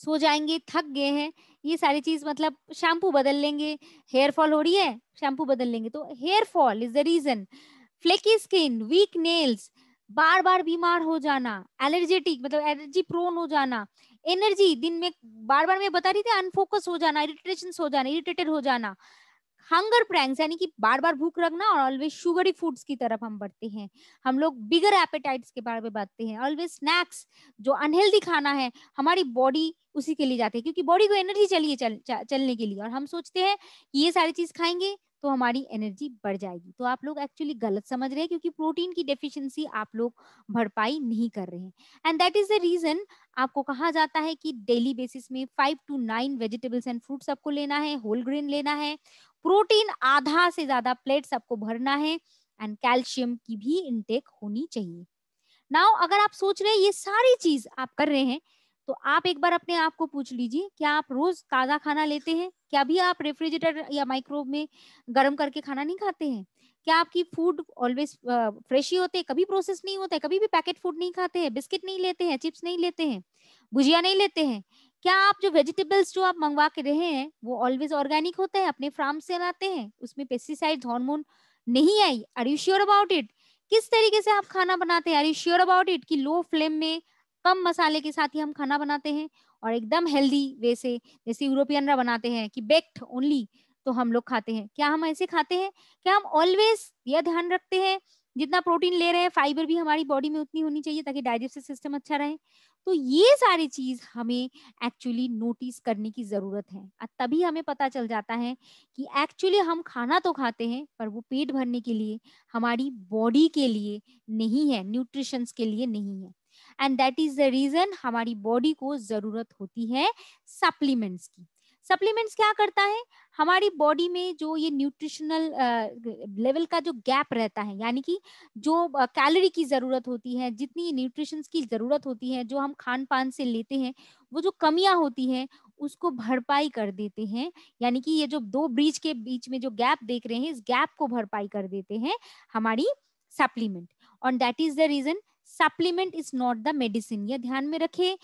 सो जाएँगे, थक गए हैं, ये सारी चीज़ मतलब शैम्पू बदल लेंगे, हेयर फॉल हो रही है, शैम्पू बदल लेंगे। तो hair fall is the reason. Flaky skin, weak nails बार बार बीमार हो जाना, एलर्जेटिक मतलब एलर्जी प्रोन हो जाना, एनर्जी दिन में बार बार मैं बता रही थी, अनफोकस हो जाना इरिटेशन हो जाना, इरिटेटेड हो जाना। हंगर प्रैंक्स यानी कि बार बार भूख रखना और ऑलवेज शुगरी फूड्स की तरफ़ हम बढ़ते हैं। हम लोग बिगर एपेटाइट्स के बारे में बातते हैं। ऑलवेज स्नैक्स जो अनहेल्दी खाना है हमारी बॉडी उसी के लिए जाती है क्योंकि बॉडी को एनर्जी चाहिए चल, चलने के लिए। और हम सोचते हैं कि ये सारी चीज़ खाएँगे तो हमारी एनर्जी बढ़ जाएगी। तो आप लोग एक्चुअली गलत समझ रहे हैं क्योंकि प्रोटीन की डेफिशिएंसी आप लोग भरपाई नहीं कर रहे हैं। And that is the reason आपको कहा जाता है कि डेली बेसिस में five to nine vegetables and fruits आपको लेना है होल ग्रेन लेना है। प्रोटीन आधा से ज़्यादा प्लेट्स आपको भरना है एंड कैल्शियम की भी इनटेक होनी चाहिए। नाउ अगर आप सोच रहे हैं ये सारी चीज़ आप कर रहे हैं तो आप एक बार अपने आप को पूछ लीजिए, क्या आप रोज ताज़ा खाना लेते हैं? क्या भी आप रेफ्रिजरेटर या माइक्रोव में गर्म करके खाना नहीं खाते हैं? क्या आपकी फ़ूड ऑलवेज फ्रेश ही होते हैं? कभी प्रोसेस नहीं होता है? कभी भी पैकेट फ़ूड नहीं खाते हैं? बिस्किट नहीं लेते हैं? चिप्स नहीं लेते हैं? भुजिया नहीं लेते हैं? क्या आप जो वेजिटेबल्स जो आप मंगवा के रहे हैं, वो ऑलवेज ऑर्गेनिक होते हैं, अपने फार्म से लाते हैं? उसमें पेस्टिसाइड हार्मोन नहीं आई? Are you sure about it किस तरीके से आप खाना बनाते हैं? Are you sure about it कि लो फ्लेम में कम मसाले के साथ ही हम खाना बनाते हैं? और एकदम हेल्दी वे से जैसे यूरोपियन बनाते हैं कि बेक्ड ओनली तो हम लोग खाते हैं। क्या हम ऐसे खाते हैं? क्या हम ऑलवेज यह ध्यान रखते हैं? जितना प्रोटीन ले रहे हैं फाइबर भी हमारी बॉडी में उतनी होनी चाहिए ताकि डाइजेस्टिव सिस्टम अच्छा रहे। तो ये सारी चीज़ हमें एक्चुअली नोटिस करने की ज़रूरत है। तभी हमें पता चल जाता है कि एक्चुअली हम खाना तो खाते हैं, पर वो पेट भरने के लिए, हमारी बॉडी के लिए नहीं है न्यूट्रिशंस के लिए नहीं है। And that is the reason हमारी बॉडी को ज़रूरत होती है सप्लीमेंट्स की। सप्लीमेंट्स क्या करता है? हमारी बॉडी में जो ये न्यूट्रिशनल लेवल का जो गैप रहता है, यानी कि जो कैलोरी की ज़रूरत होती है, जितनी न्यूट्रिशंस की ज़रूरत होती है, जो हम खान पान से लेते हैं, वो जो कमियाँ होती हैं, उसको भरपाई कर देते हैं। यानी कि ये जो दो ब्रिज के बीच में जो गैप देख रहे हैं, इस गैप को भरपाई कर देते हैं हमारी सप्लीमेंट और that is the reason supplement is not the medicine ये ध्यान में रखे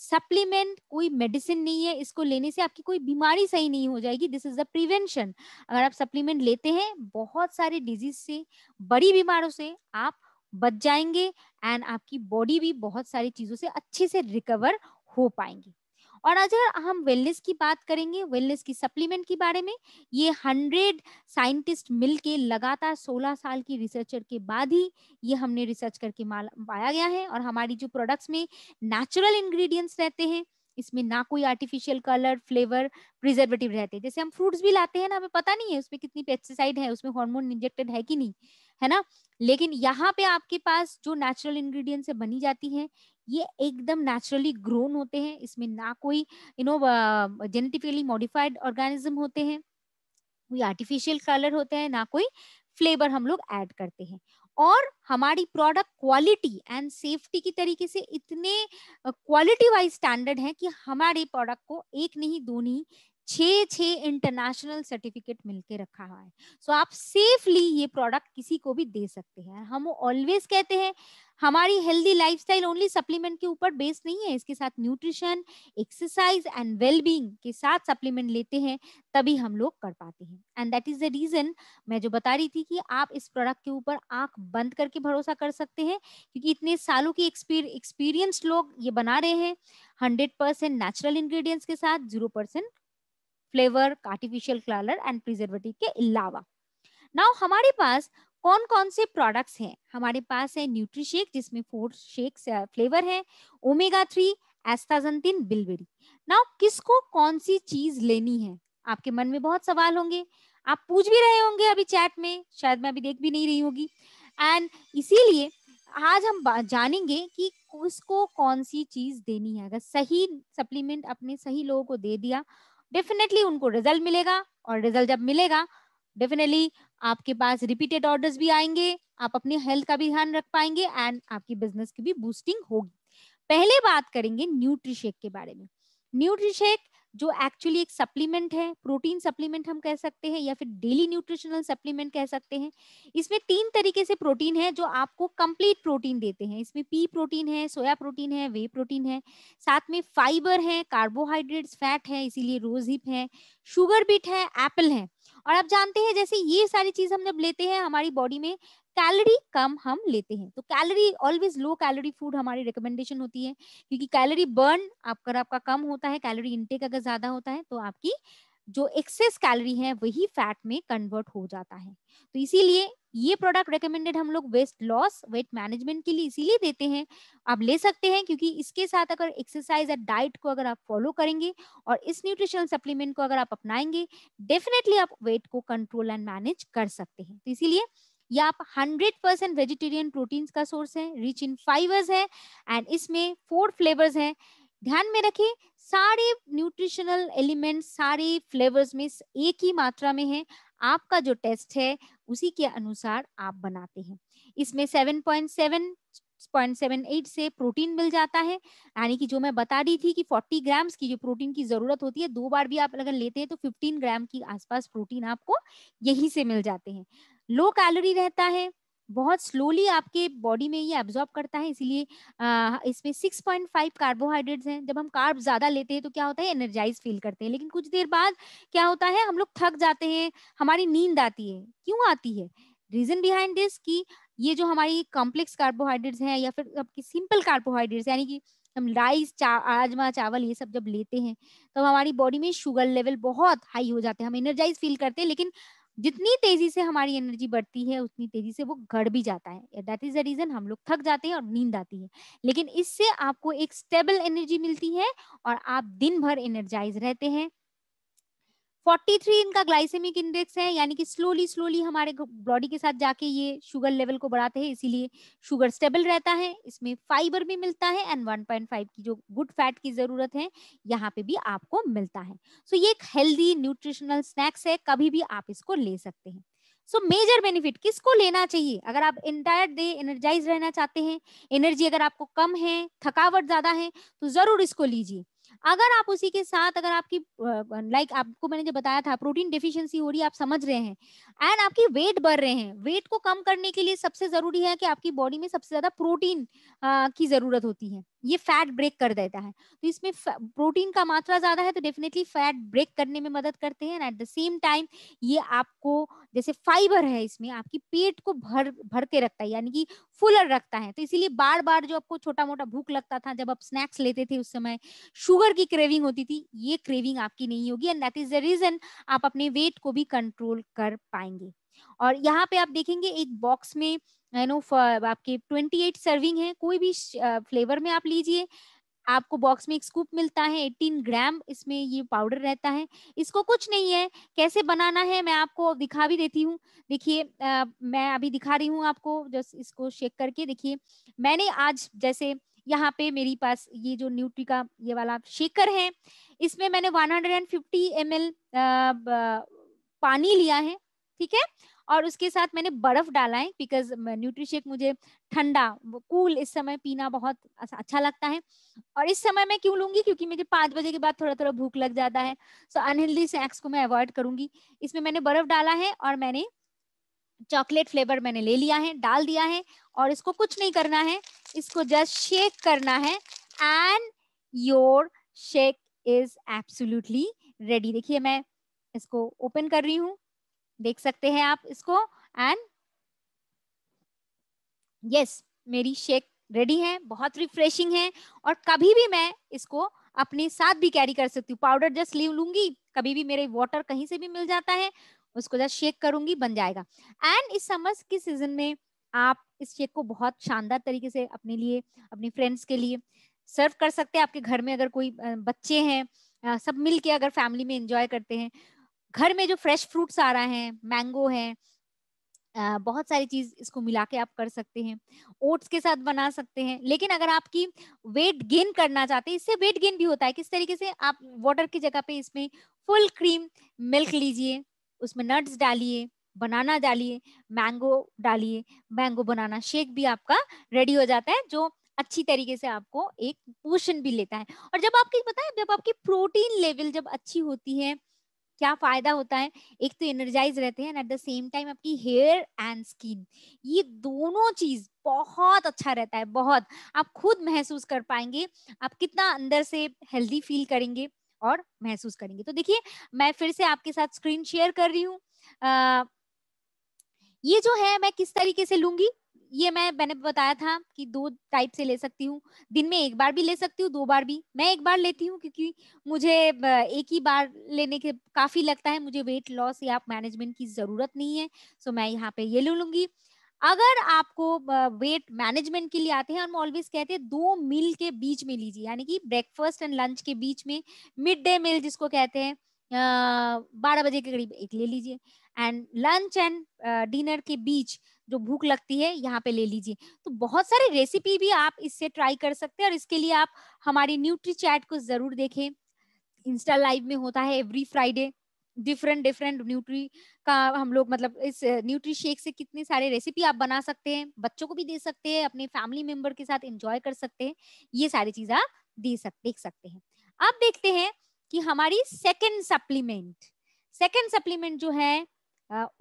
सप्लीमेंट कोई मेडिसिन नहीं है, इसको लेने से आपकी कोई बीमारी सही नहीं हो जाएगी। दिस इज़ द प्रिवेंशन अगर आप सप्लीमेंट लेते हैं, बहुत सारे डिज़ीज़ से, बड़ी बीमारों से आप बच जाएँगे एंड आपकी बॉडी भी बहुत सारी चीज़ों से अच्छे से रिकवर हो पाएँगे। और अगर हम वेलनेस की बात करेंगे वेलनेस की सप्लीमेंट के बारे में, ये हंड्रेड साइंटिस्ट मिलके लगातार 16 साल की रिसर्चर के बाद ही ये हमने रिसर्च करके पाया गया है और हमारी जो प्रोडक्ट्स में नेचुरल इंग्रेडिएंट्स रहते हैं, इसमें ना कोई आर्टिफिशियल कलर फ्लेवर प्रिजर्वेटिव रहते हैं। जैसे हम फ्रूट्स भी लाते हैं ना, हमें पता नहीं है उसमें कितनी पेस्टिसाइड है, उसमें हार्मोन इंजेक्टेड है कि नहीं, है ना? लेकिन यहाँ पे आपके पास जो नेचुरल इंग्रेडिएंट से बनी जाती है ये एकदम नेचुरली ग्रोन होते हैं। इसमें ना कोई you know genetically modified organism होते हैं। कोई आर्टिफिशियल कलर होते हैं ना कोई फ्लेवर हम लोग ऐड करते हैं। और हमारी प्रोडक्ट क्वालिटी एंड सेफ्टी की तरीके से इतने क्वालिटी वाइज स्टैंडर्ड है कि हमारे प्रोडक्ट को एक नहीं दो नहीं छः छः इंटरनेशनल सर्टिफिकेट मिलके रखा हुआ है। सो so, आप सेफली ये प्रोडक्ट किसी को भी दे सकते हैं। हम ऑलवेज कहते हैं हमारी हेल्दी लाइफस्टाइल ओनली सप्लीमेंट के ऊपर बेस्ड नहीं है, इसके साथ न्यूट्रिशन एक्सरसाइज एंड वेलबींग के साथ सप्लीमेंट लेते हैं, तभी हम लोग कर पाते हैं। And that is the reason मैं जो बता रही थी कि आप इस प्रोडक्ट के ऊपर आँख बंद करके भरोसा कर सकते हैं, क्योंकि इतने सालों की एक्सपीरियंस लोग ये बना रहे हैं हंड्रेड परसेंट नेचुरल इंग्रेडिएंट्स के साथ zero percent flavour artificial colour and preservative के अलावा। नाउ हमारे पास कौन कौन से प्रोडक्ट्स हैं? हमारे पास है न्यूट्री शेक जिसमें फोर शेक फ्लेवर है omega three astaxanthin bilberry now किसको कौन सी चीज़ लेनी है? आपके मन में बहुत सवाल होंगे। आप पूछ भी रहे होंगे अभी चैट में, शायद मैं अभी देख भी नहीं रही होगी। एंड इसीलिए आज हम जानेंगे कि उसको कौन सी चीज़ देनी है। अगर सही सप्लीमेंट अपने सही लोगों को दे दिया डेफिनेटली उनको रिज़ल्ट मिलेगा। और रिज़ल्ट जब मिलेगा डेफिनेटली आपके पास रिपीटेड ऑर्डर्स भी आएँगे, आप अपने हेल्थ का भी ध्यान रख पाएँगे एंड आपकी बिज़नेस की भी बूस्टिंग होगी। पहले बात करेंगे न्यूट्रीशेक के बारे में। न्यूट्रीशेक जो एक्चुअली एक सप्लीमेंट है प्रोटीन सप्लीमेंट हम कह सकते हैं या फिर डेली न्यूट्रिशनल सप्लीमेंट कह सकते हैं। इसमें तीन तरीके से प्रोटीन है जो आपको कंप्लीट प्रोटीन देते हैं। इसमें पी प्रोटीन है सोया प्रोटीन है वे प्रोटीन है। साथ में फाइबर है कार्बोहाइड्रेट्स फैट है, इसीलिए रोज हिप है। शुगर बीट है एप्पल है। और आप जानते हैं, जैसे ये सारी चीज़ हम जब लेते हैं हमारी बॉडी में कैलोरी कम हम लेते हैं। तो calorie always low calorie food हमारी रिकमेंडेशन होती है, क्योंकि कैलोरी बर्न आपका आपका कम होता है कैलोरी इनटेक अगर ज़्यादा होता है तो आपकी जो एक्सेस कैलोरी है, वही फैट में कन्वर्ट हो जाता है। तो इसीलिए ये प्रोडक्ट रिकमेंडेड हम लोग वेस्ट लॉस वेट मैनेजमेंट के लिए इसीलिए देते हैं। आप ले सकते हैं क्योंकि इसके साथ अगर एक्सरसाइज या डाइट को अगर आप फॉलो करेंगे और इस न्यूट्रिशनल सप्लीमेंट को अगर आप अपनाएँगे डेफिनेटली आप वेट को कंट्रोल एंड मैनेज कर सकते हैं। तो इसीलिए ये आप 100 परसेंट वेजिटेरियन प्रोटीन्स का सोर्स है रिच इन फाइबर्स है एंड इसमें फोर फ्लेवर्स हैं। ध्यान में रखें सारे न्यूट्रिशनल एलिमेंट्स सारे फ्लेवर्स में एक ही मात्रा में है। आपका जो टेस्ट है, उसी के अनुसार आप बनाते हैं। इसमें 7.7 0.78 से प्रोटीन मिल जाता है। यानी कि जो मैं बता रही थी कि 40 ग्राम्स की जो प्रोटीन की ज़रूरत होती है, दो बार भी आप अगर लेते हैं तो 15 ग्राम की आसपास प्रोटीन आपको यही से मिल जाते हैं। लो कैलोरी रहता है बहुत स्लोली आपके बॉडी में ये एब्जॉर्ब करता है, इसीलिए इसमें 6.5 कार्बोहाइड्रेट्स हैं। जब हम कार्ब ज़्यादा लेते हैं तो क्या होता है एनर्जाइज फील करते हैं। लेकिन कुछ देर बाद क्या होता है, हम लोग थक जाते हैं, हमारी नींद आती है। क्यों आती है? रीजन बिहाइंड दिस कि ये जो हमारी कॉम्प्लेक्स कार्बोहाइड्रेट्स हैं या फिर आपकी सिंपल कार्बोहाइड्रेट्स यानी कि हम राइस चा राजमा चावल ये सब जब लेते हैं तो हमारी बॉडी में शुगर लेवल बहुत हाई हो जाते हैं। हम एनर्जाइज फील करते हैं, लेकिन जितनी तेज़ी से हमारी एनर्जी बढ़ती है, उतनी तेज़ी से वो घट भी जाता है। दैट इज़ द रीजन हम लोग थक जाते हैं और नींद आती है। लेकिन इससे आपको एक स्टेबल एनर्जी मिलती है और आप दिन भर एनर्जाइज रहते हैं। 43 इनका ग्लाइसेमिक इंडेक्स है, यानी कि स्लोली स्लोली हमारे बॉडी के साथ जाके ये शुगर लेवल को बढ़ाते हैं, इसीलिए शुगर स्टेबल रहता है, इसमें फाइबर भी मिलता है एंड 1.5 की जो गुड फैट की ज़रूरत है, यहाँ पे भी आपको मिलता है। सो so, ये एक हेल्दी न्यूट्रिशनल स्नैक्स है, कभी भी आप इसको ले सकते हैं। सो मेजर बेनिफिट किसको लेना चाहिए? अगर आप इंटायर डे एनर्जाइज रहना चाहते हैं एनर्जी अगर आपको कम है, थकावट ज़्यादा है तो ज़रूर इसको लीजिए। अगर आप उसी के साथ, अगर आपकी लाइक आपको मैंने जो बताया था, प्रोटीन डिफिशियंसी हो रही है, आप समझ रहे हैं। एंड आपकी वेट बढ़ रहे हैं। वेट को कम करने के लिए सबसे ज़रूरी है कि आपकी बॉडी में सबसे ज़्यादा प्रोटीन की ज़रूरत होती है। ये फैट ब्रेक कर देता है। तो इसमें प्रोटीन का मात्रा ज़्यादा है तो डेफिनेटली फैट ब्रेक करने में मदद करते हैं। एट द सेम टाइम ये आपको, जैसे फाइबर है इसमें, आपकी पेट को भर भर के रखता है, यानी कि फुलर रखता है। तो इसीलिए बार बार जो आपको छोटा मोटा भूख लगता था, जब आप स्नैक्स लेते थे, उस समय शुगर की क्रेविंग होती थी, ये क्रेविंग आपकी नहीं होगी। And that is the reason आप अपने वेट को भी कंट्रोल कर पाएँगे। और यहाँ पे आप देखेंगे, एक बॉक्स में यू नो आपके 28 सर्विंग है, कोई भी फ्लेवर में आप लीजिए, आपको बॉक्स में एक स्कूप मिलता है 18 ग्राम इसमें ये पाउडर रहता है। इसको कुछ नहीं है, कैसे बनाना है मैं आपको दिखा भी देती हूँ। देखिए मैं अभी दिखा रही हूँ आपको जस्ट इसको शेक करके देखिए। मैंने आज जैसे यहाँ पे मेरी पास ये जो न्यूट्री का ये वाला शेकर है, इसमें मैंने 150 ml पानी लिया है, ठीक है? और उसके साथ मैंने बर्फ़ डाला है बिकॉज़ न्यूट्रीशेक मुझे ठंडा कूल इस समय पीना बहुत अच्छा लगता है। और इस समय मैं क्यों लूँगी? क्योंकि मुझे पाँच बजे के बाद थोड़ा थोड़ा भूख लग जाता है। सो अनहेल्दी स्नैक्स को मैं अवॉइड करूँगी। इसमें मैंने बर्फ़ डाला है और मैंने चॉकलेट फ्लेवर मैंने ले लिया है, डाल दिया है और इसको कुछ नहीं करना है। इसको जस्ट शेक करना है। And your shake is absolutely ready देखिए, मैं इसको ओपन कर रही हूँ। देख सकते हैं आप इसको। एंड यस yes, मेरी शेक रेडी है बहुत रिफ्रेशिंग है। और कभी भी मैं इसको अपने साथ भी कैरी कर सकती हूँ। पाउडर जस्ट ली लूँगी कभी भी मेरे वाटर कहीं से भी मिल जाता है उसको जस्ट शेक करूँगी बन जाएगा। एंड इस समर्स के सीज़न में आप इस शेक को बहुत शानदार तरीके से अपने लिए अपने फ्रेंड्स के लिए सर्व कर सकते हैं। आपके घर में अगर कोई बच्चे हैं सब मिल के अगर फैमिली में एंजॉय करते हैं घर में जो फ्रेश फ्रूट्स आ रहा है मैंगो है बहुत सारी चीज़ इसको मिला के आप कर सकते हैं ओट्स के साथ बना सकते हैं, लेकिन अगर आपकी वेट गेन करना चाहते हैं, इससे वेट गेन भी होता है, किस तरीके से आप वाटर की जगह पे इसमें फुल क्रीम मिल्क लीजिए, उसमें नट्स डालिए बनाना डालिए मैंगो डालिए मैंगो बनाना शेक भी आपका रेडी हो जाता है, जो अच्छी तरीके से आपको एक पोषण भी लेता है। और जब आपकी, पता है, जब आपकी प्रोटीन लेवल जब अच्छी होती है क्या फ़ायदा होता है? एक तो एनर्जाइज रहते हैं and at the same time आपकी हेयर एंड स्किन ये दोनों चीज़ बहुत अच्छा रहता है, बहुत। आप खुद महसूस कर पाएँगे, आप कितना अंदर से हेल्दी फील करेंगे और महसूस करेंगे। तो देखिए, मैं फिर से आपके साथ स्क्रीन शेयर कर रही हूँ। ये जो है, मैं किस तरीके से लूँगी? ये मैं, मैंने बताया था कि दो टाइप से ले सकती हूँ। दिन में एक बार भी ले सकती हूँ, दो बार भी। मैं एक बार लेती हूँ क्योंकि मुझे एक ही बार लेने के काफ़ी लगता है। मुझे वेट लॉस या मैनेजमेंट की ज़रूरत नहीं है सो मैं यहाँ पे ये ले लूँगी। अगर आपको वेट मैनेजमेंट के लिए आते हैं हम ऑलवेज कहते हैं, दो मील के बीच में लीजिए। यानी कि ब्रेकफास्ट एंड लंच के बीच में मिड डे मील जिसको कहते हैं। बारह बजे के करीब एक ले लीजिए। एंड लंच एंड डिनर के बीच जो भूख लगती है, यहाँ पे ले लीजिए। तो बहुत सारी रेसिपी भी आप इससे ट्राई कर सकते हैं और इसके लिए आप हमारी न्यूट्री चैट को ज़रूर देखें। इंस्टा लाइव में होता है every Friday different different nutri का हम लोग मतलब इस न्यूट्री शेक से कितने सारे रेसिपी आप बना सकते हैं, बच्चों को भी दे सकते हैं, अपने फैमिली मेंबर के साथ एंजॉय कर सकते हैं। ये सारी चीज़ आप दे सकते देख सकते हैं। अब देखते हैं कि हमारी सेकेंड सप्लीमेंट सेकेंड सप्लीमेंट जो है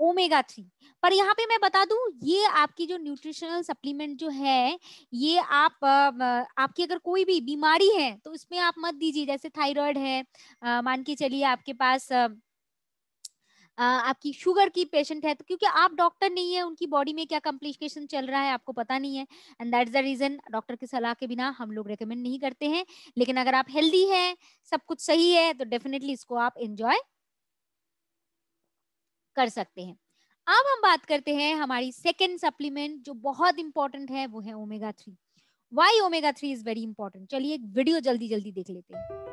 ओमेगा थ्री पर यहाँ पे मैं बता दू, ये आपकी जो न्यूट्रिशनल सप्लीमेंट जो है, ये आप आपकी अगर कोई भी बीमारी है तो इसमें आप मत दीजिए। जैसे थायराइड है मान के चलिए आपके पास आपकी शुगर की पेशेंट है तो क्योंकि आप डॉक्टर नहीं है, उनकी बॉडी में क्या कॉम्प्लिकेशन चल रहा है, आपको पता नहीं है। And that is the reason doctor की सलाह के बिना हम लोग रिकमेंड नहीं करते हैं। लेकिन अगर आप हेल्दी है, सब कुछ सही है तो डेफिनेटली इसको आप एंजॉय कर सकते हैं। अब हम बात करते हैं हमारी सेकेंड सप्लीमेंट जो बहुत इंपॉर्टेंट है, वो है omega three why omega three is very important चलिए एक वीडियो जल्दी जल्दी देख लेते हैं।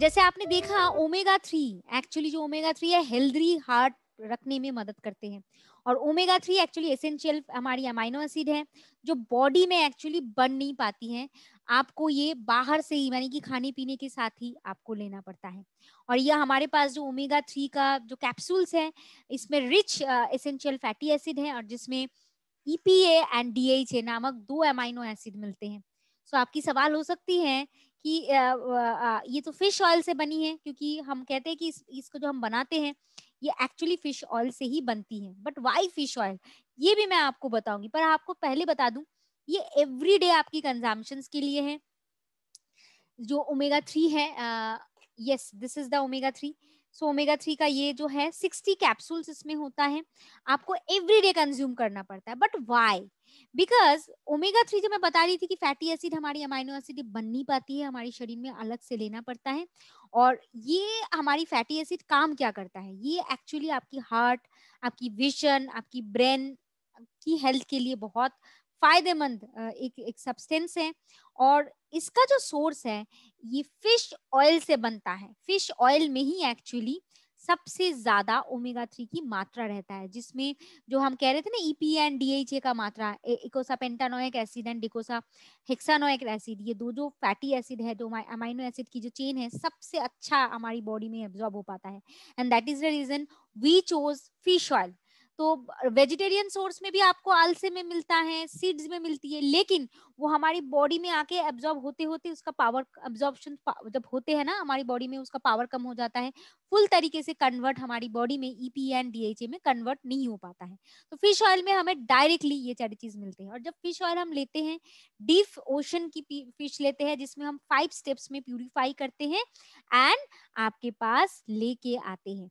जैसे आपने देखा ओमेगा थ्री एक्चुअली जो ओमेगा थ्री है हेल्दी हार्ट रखने में मदद करते हैं। और ओमेगा थ्री एक्चुअली एसेंशियल हमारी अमाइनो एसिड है, जो बॉडी में एक्चुअली बन नहीं पाती है। आपको ये बाहर से ही, यानी कि खाने पीने के साथ ही आपको लेना पड़ता है। और यह हमारे पास जो ओमेगा थ्री का जो कैप्सूल्स है, इसमें रिच एसेंशियल फैटी एसिड है और जिसमें ईपीए एंड डीएच नामक दो अमाइनो एसिड मिलते हैं। सो आपकी सवाल हो सकती है कि ये तो फ़िश ऑयल से बनी है क्योंकि हम कहते हैं कि इस, इसको जो हम बनाते हैं ये एक्चुअली फ़िश ऑयल से ही बनती है। बट वाई फ़िश ऑयल ये भी मैं आपको बताऊँगी पर आपको पहले बता दूँ ये एवरीडे आपकी कंजम्पशन के लिए है। जो ओमेगा थ्री है yes this is the omega three so omega three का ये जो है सिक्सटी कैप्सूल्स इसमें होता है। आपको एवरीडे कंज्यूम करना पड़ता है। But why because omega three जो मैं बता रही थी कि फैटी एसिड हमारी अमाइनो एसिड बन नहीं पाती है, हमारे शरीर में अलग से लेना पड़ता है। और ये हमारी फैटी एसिड काम क्या करता है? ये एक्चुअली आपकी हार्ट आपकी विजन आपकी ब्रेन की हेल्थ के लिए बहुत फ़ायदेमंद एक एक सब्सटेंस है। और इसका जो सोर्स है ये फ़िश ऑयल से बनता है। फ़िश ऑयल में ही एक्चुअली सबसे ज़्यादा ओमेगा थ्री की मात्रा रहता है, जिसमें जो हम कह रहे थे ना ईपी एंड डीएचए का मात्रा eicosapentaenoic acid and docosahexaenoic acid ये दो जो फैटी एसिड है, जो अमाइनो एसिड की जो चेन है, सबसे अच्छा हमारी बॉडी में एब्जॉर्ब हो पाता है। And that is the reason we chose fish oil तो वेजिटेरियन सोर्स में भी आपको आलसे में मिलता है सीड्स में मिलती है, लेकिन वो हमारी बॉडी में आके एब्जॉर्ब होते होते उसका पावर एब्जॉर्प्शन जब होते हैं ना, हमारी बॉडी में उसका पावर कम हो जाता है फुल तरीके से कन्वर्ट हमारी बॉडी में ईपी एंड डीएचए में कन्वर्ट नहीं हो पाता है। तो फ़िश ऑयल में हमें डायरेक्टली ये सारी चीज़ मिलती है और जब फ़िश ऑयल हम लेते हैं डीप ओशन की फ़िश लेते हैं, जिसमें हम फाइव स्टेप्स में प्यूरिफाई करते हैं एंड आपके पास लेके आते हैं।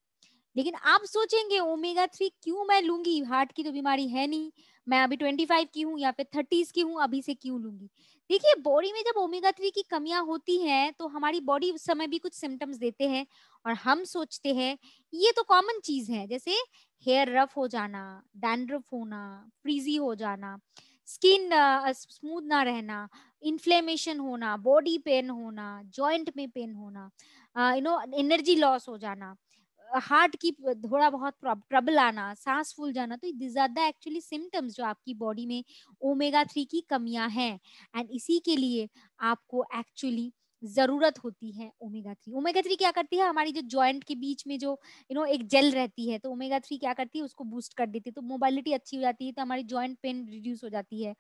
लेकिन आप सोचेंगे ओमेगा थ्री क्यों मैं लूँगी? हार्ट की तो बीमारी है नहीं। मैं अभी ट्वेंटी फाइव की हूँ या फिर थर्टीज की हूँ, अभी से क्यों लूँगी? देखिए बॉडी में जब ओमेगा थ्री की कमियाँ होती हैं तो हमारी बॉडी उस समय भी कुछ सिम्टम्स देते हैं और हम सोचते हैं, ये तो कॉमन चीज़ है। जैसे हेयर रफ हो जाना डैंड्रफ होना फ्रीजी हो जाना स्किन स्मूथ ना रहना इन्फ्लेमेशन होना बॉडी पेन होना जॉइंट में पेन होना यू नो एनर्जी लॉस हो जाना। हार्ट की थोड़ा बहुत ट्रबल आना, सांस फूल जाना तो this are the actually symptoms जो आपकी बॉडी में ओमेगा थ्री की कमियाँ हैं। एंड इसी के लिए आपको एक्चुअली ज़रूरत होती है ओमेगा थ्री। ओमेगा थ्री क्या करती है? हमारी जो जॉइंट के बीच में जो, यू नो, एक जेल रहती है तो ओमेगा थ्री क्या करती है? उसको बूस्ट कर देती है। तो मोबाइलिटी अच्छी हो जाती है तो हमारी जॉइंट पेन रिड्यूस हो जाती है।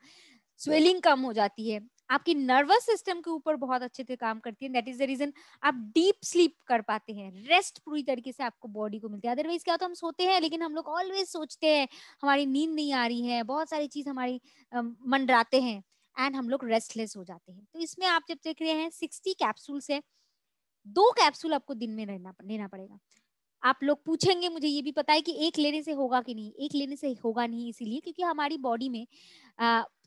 स्वेलिंग कम हो जाती है। आपकी नर्वस सिस्टम के ऊपर बहुत अच्छे से काम करती है। दैट इज़ द रीजन आप डीप स्लीप कर पाते हैं। रेस्ट पूरी तरीके से आपको बॉडी को मिलती है। अदरवाइज़ क्या तो हम सोते हैं, लेकिन हम लोग ऑलवेज सोचते हैं, हमारी नींद नहीं आ रही है, बहुत सारी चीज़ हमारी मंडराते हैं एंड हम लोग रेस्टलेस हो जाते हैं। तो इसमें आप जब देख रहे हैं सिक्सटी कैप्सूल्स है, दो कैप्सूल आपको दिन में रहना लेना पड़ेगा। आप लोग पूछेंगे, मुझे ये भी पता है कि एक लेने से होगा कि नहीं? एक लेने से होगा नहीं इसीलिए, क्योंकि हमारी बॉडी में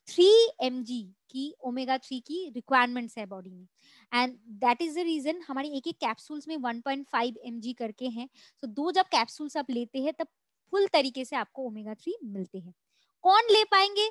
थ्री एम की ओमेगा थ्री की रिक्वायरमेंट्स है बॉडी में. And that is the reason हमारी एक एक कैप्सूल्स में 1.5 पॉइंट करके हैं. तो दो जब कैप्सूल्स आप लेते हैं, तब फुल तरीके से आपको ओमेगा थ्री मिलते हैं. कौन ले पाएँगे?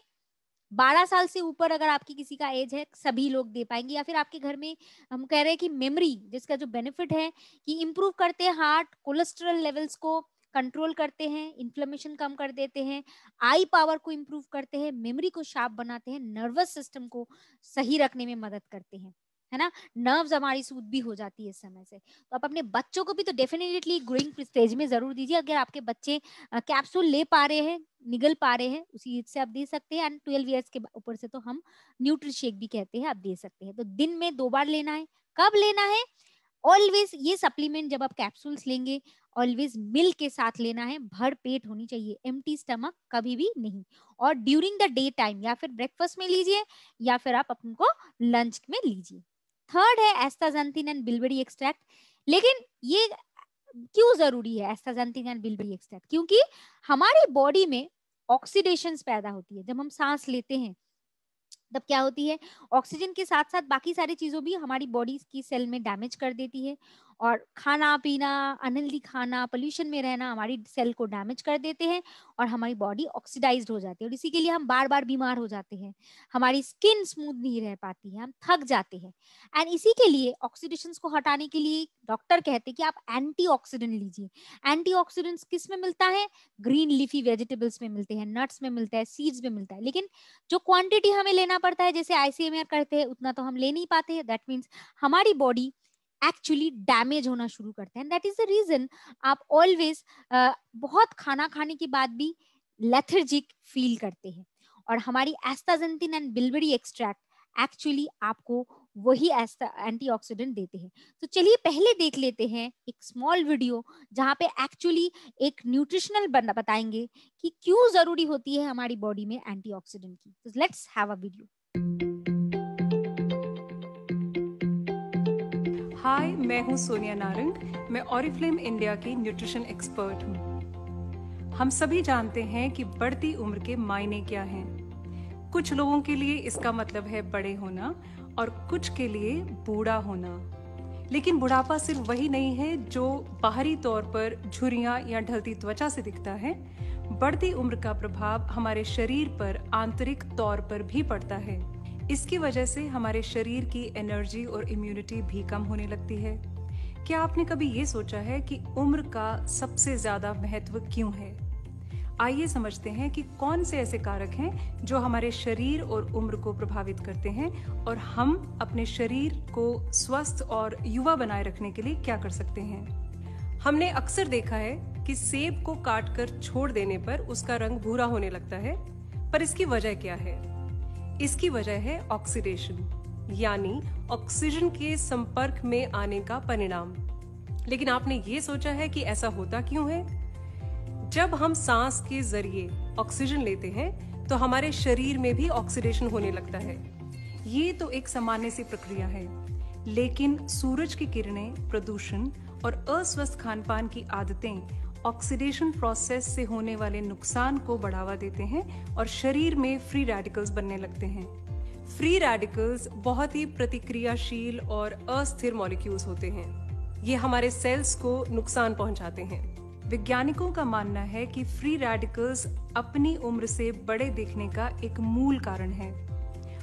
12 साल से ऊपर अगर आपकी किसी का एज है, सभी लोग दे पाएँगे. या फिर आपके घर में हम कह रहे हैं कि मेमोरी जिसका जो बेनिफिट है कि इम्प्रूव करते हैं हार्ट कोलेस्ट्रॉल लेवल्स को कंट्रोल करते हैं इन्फ्लेमेशन कम कर देते हैं आई पावर को इम्प्रूव करते हैं मेमोरी को शार्प बनाते हैं नर्वस सिस्टम को सही रखने में मदद करते हैं, है ना? नर्व्स हमारी सूद भी हो जाती है इस समय से। तो आप अपने बच्चों को भी तो डेफिनेटली ग्रोइंग स्टेज में ज़रूर दीजिए, अगर आपके बच्चे कैप्सूल ले पा रहे हैं, निगल पा रहे हैं, उसी से आप दे सकते हैं एंड ट्वेल्व ईयर्स के ऊपर से तो हम न्यूट्री भी कहते हैं, आप दे सकते हैं। तो दिन में दो बार लेना है, कब लेना है? ऑलवेज ये सप्लीमेंट जब आप कैप्सूल्स लेंगे ऑलवेज मिल्क के साथ लेना है, भर पेट होनी चाहिए एम स्टमक कभी भी नहीं। और ड्यूरिंग द डे टाइम या फिर ब्रेकफास्ट में लीजिए, या फिर आप अपने लंच में लीजिए। थर्ड है एस्ताजेंथिन एंड बिलबेरी एक्सट्रैक्ट लेकिन ये क्यों ज़रूरी है एस्ताजेंथिन एंड बिलबेरी एक्सट्रैक्ट क्योंकि हमारी बॉडी में ऑक्सीडेशन पैदा होती है। जब हम सांस लेते हैं तब क्या होती है? ऑक्सीजन के साथ साथ बाकी सारी चीज़ों भी हमारी बॉडी की सेल में डैमेज कर देती है। और खाना पीना, अनहेल्दी खाना पोल्यूशन में रहना हमारी सेल को डैमेज कर देते हैं और हमारी बॉडी ऑक्सीडाइज हो जाती है और इसी के लिए हम बार बार बीमार हो जाते हैं। हमारी स्किन स्मूथ नहीं रह पाती है, हम थक जाते हैं। एंड इसी के लिए ऑक्सीडेशन को हटाने के लिए डॉक्टर कहते हैं कि आप एंटी लीजिए। एंटी किसमें मिलता है? ग्रीन लीफी वेजिटेबल्स में मिलते हैं नट्स में मिलता है सीड्स में मिलता है। लेकिन जो क्वांटिटी हमें लेना पड़ता है, जैसे आईसीएमआर करते हैं, उतना तो हम ले नहीं पाते हैं। दैट मीन्स हमारी बॉडी एक्चुअली डैमेज होना शुरू करते हैं। दैट इज़ द रीजन आप ऑलवेज uh, बहुत खाना खाने के बाद भी लेथर्जिक फील करते हैं। और हमारी astaxanthin and bilberry extract actually आपको वही एंटीऑक्सीडेंट देते हैं। तो चलिए पहले देख लेते हैं एक स्मॉल वीडियो जहाँ पे एक्चुअली एक न्यूट्रिशनल बताएँगे कि क्यों ज़रूरी होती है हमारी बॉडी में एंटीऑक्सीडेंट की। तो let's have a video hi, मैं हूँ सोनिया नारंग। मैं ऑरिफ्लेम इंडिया की न्यूट्रिशन एक्सपर्ट हूँ। हम सभी जानते हैं कि बढ़ती उम्र के मायने क्या हैं। कुछ लोगों के लिए इसका मतलब है बड़े होना और कुछ के लिए बूढ़ा होना। लेकिन बुढ़ापा सिर्फ़ वही नहीं है जो बाहरी तौर पर झुरियाँ या ढलती त्वचा से दिखता है। बढ़ती उम्र का प्रभाव हमारे शरीर पर आंतरिक तौर पर भी पड़ता है। इसकी वजह से हमारे शरीर की एनर्जी और इम्यूनिटी भी कम होने लगती है। क्या आपने कभी ये सोचा है कि उम्र का सबसे ज़्यादा महत्व क्यों है? आइए समझते हैं कि कौन से ऐसे कारक हैं जो हमारे शरीर और उम्र को प्रभावित करते हैं और हम अपने शरीर को स्वस्थ और युवा बनाए रखने के लिए क्या कर सकते हैं। हमने अक्सर देखा है कि सेब को काटकर छोड़ देने पर उसका रंग भूरा होने लगता है, पर इसकी वजह क्या है? इसकी वजह है ऑक्सीडेशन यानी ऑक्सीजन के संपर्क में आने का परिणाम। लेकिन आपने ये सोचा है कि ऐसा होता क्यों है? जब हम सांस के ज़रिए ऑक्सीजन लेते हैं तो हमारे शरीर में भी ऑक्सीडेशन होने लगता है। ये तो एक सामान्य सी प्रक्रिया है। लेकिन सूरज की किरणें, प्रदूषण और अस्वस्थ खान पान की आदतें ऑक्सीडेशन प्रोसेस से होने वाले नुकसान को बढ़ावा देते हैं और शरीर में फ्री रेडिकल्स बनने लगते हैं। फ्री रेडिकल्स बहुत ही प्रतिक्रियाशील और अस्थिर मॉलिक्यूल्स होते हैं। ये हमारे सेल्स को नुकसान पहुंचाते हैं। वैज्ञानिकों का मानना है कि फ्री रेडिकल्स अपनी उम्र से बड़े दिखने का एक मूल कारण है।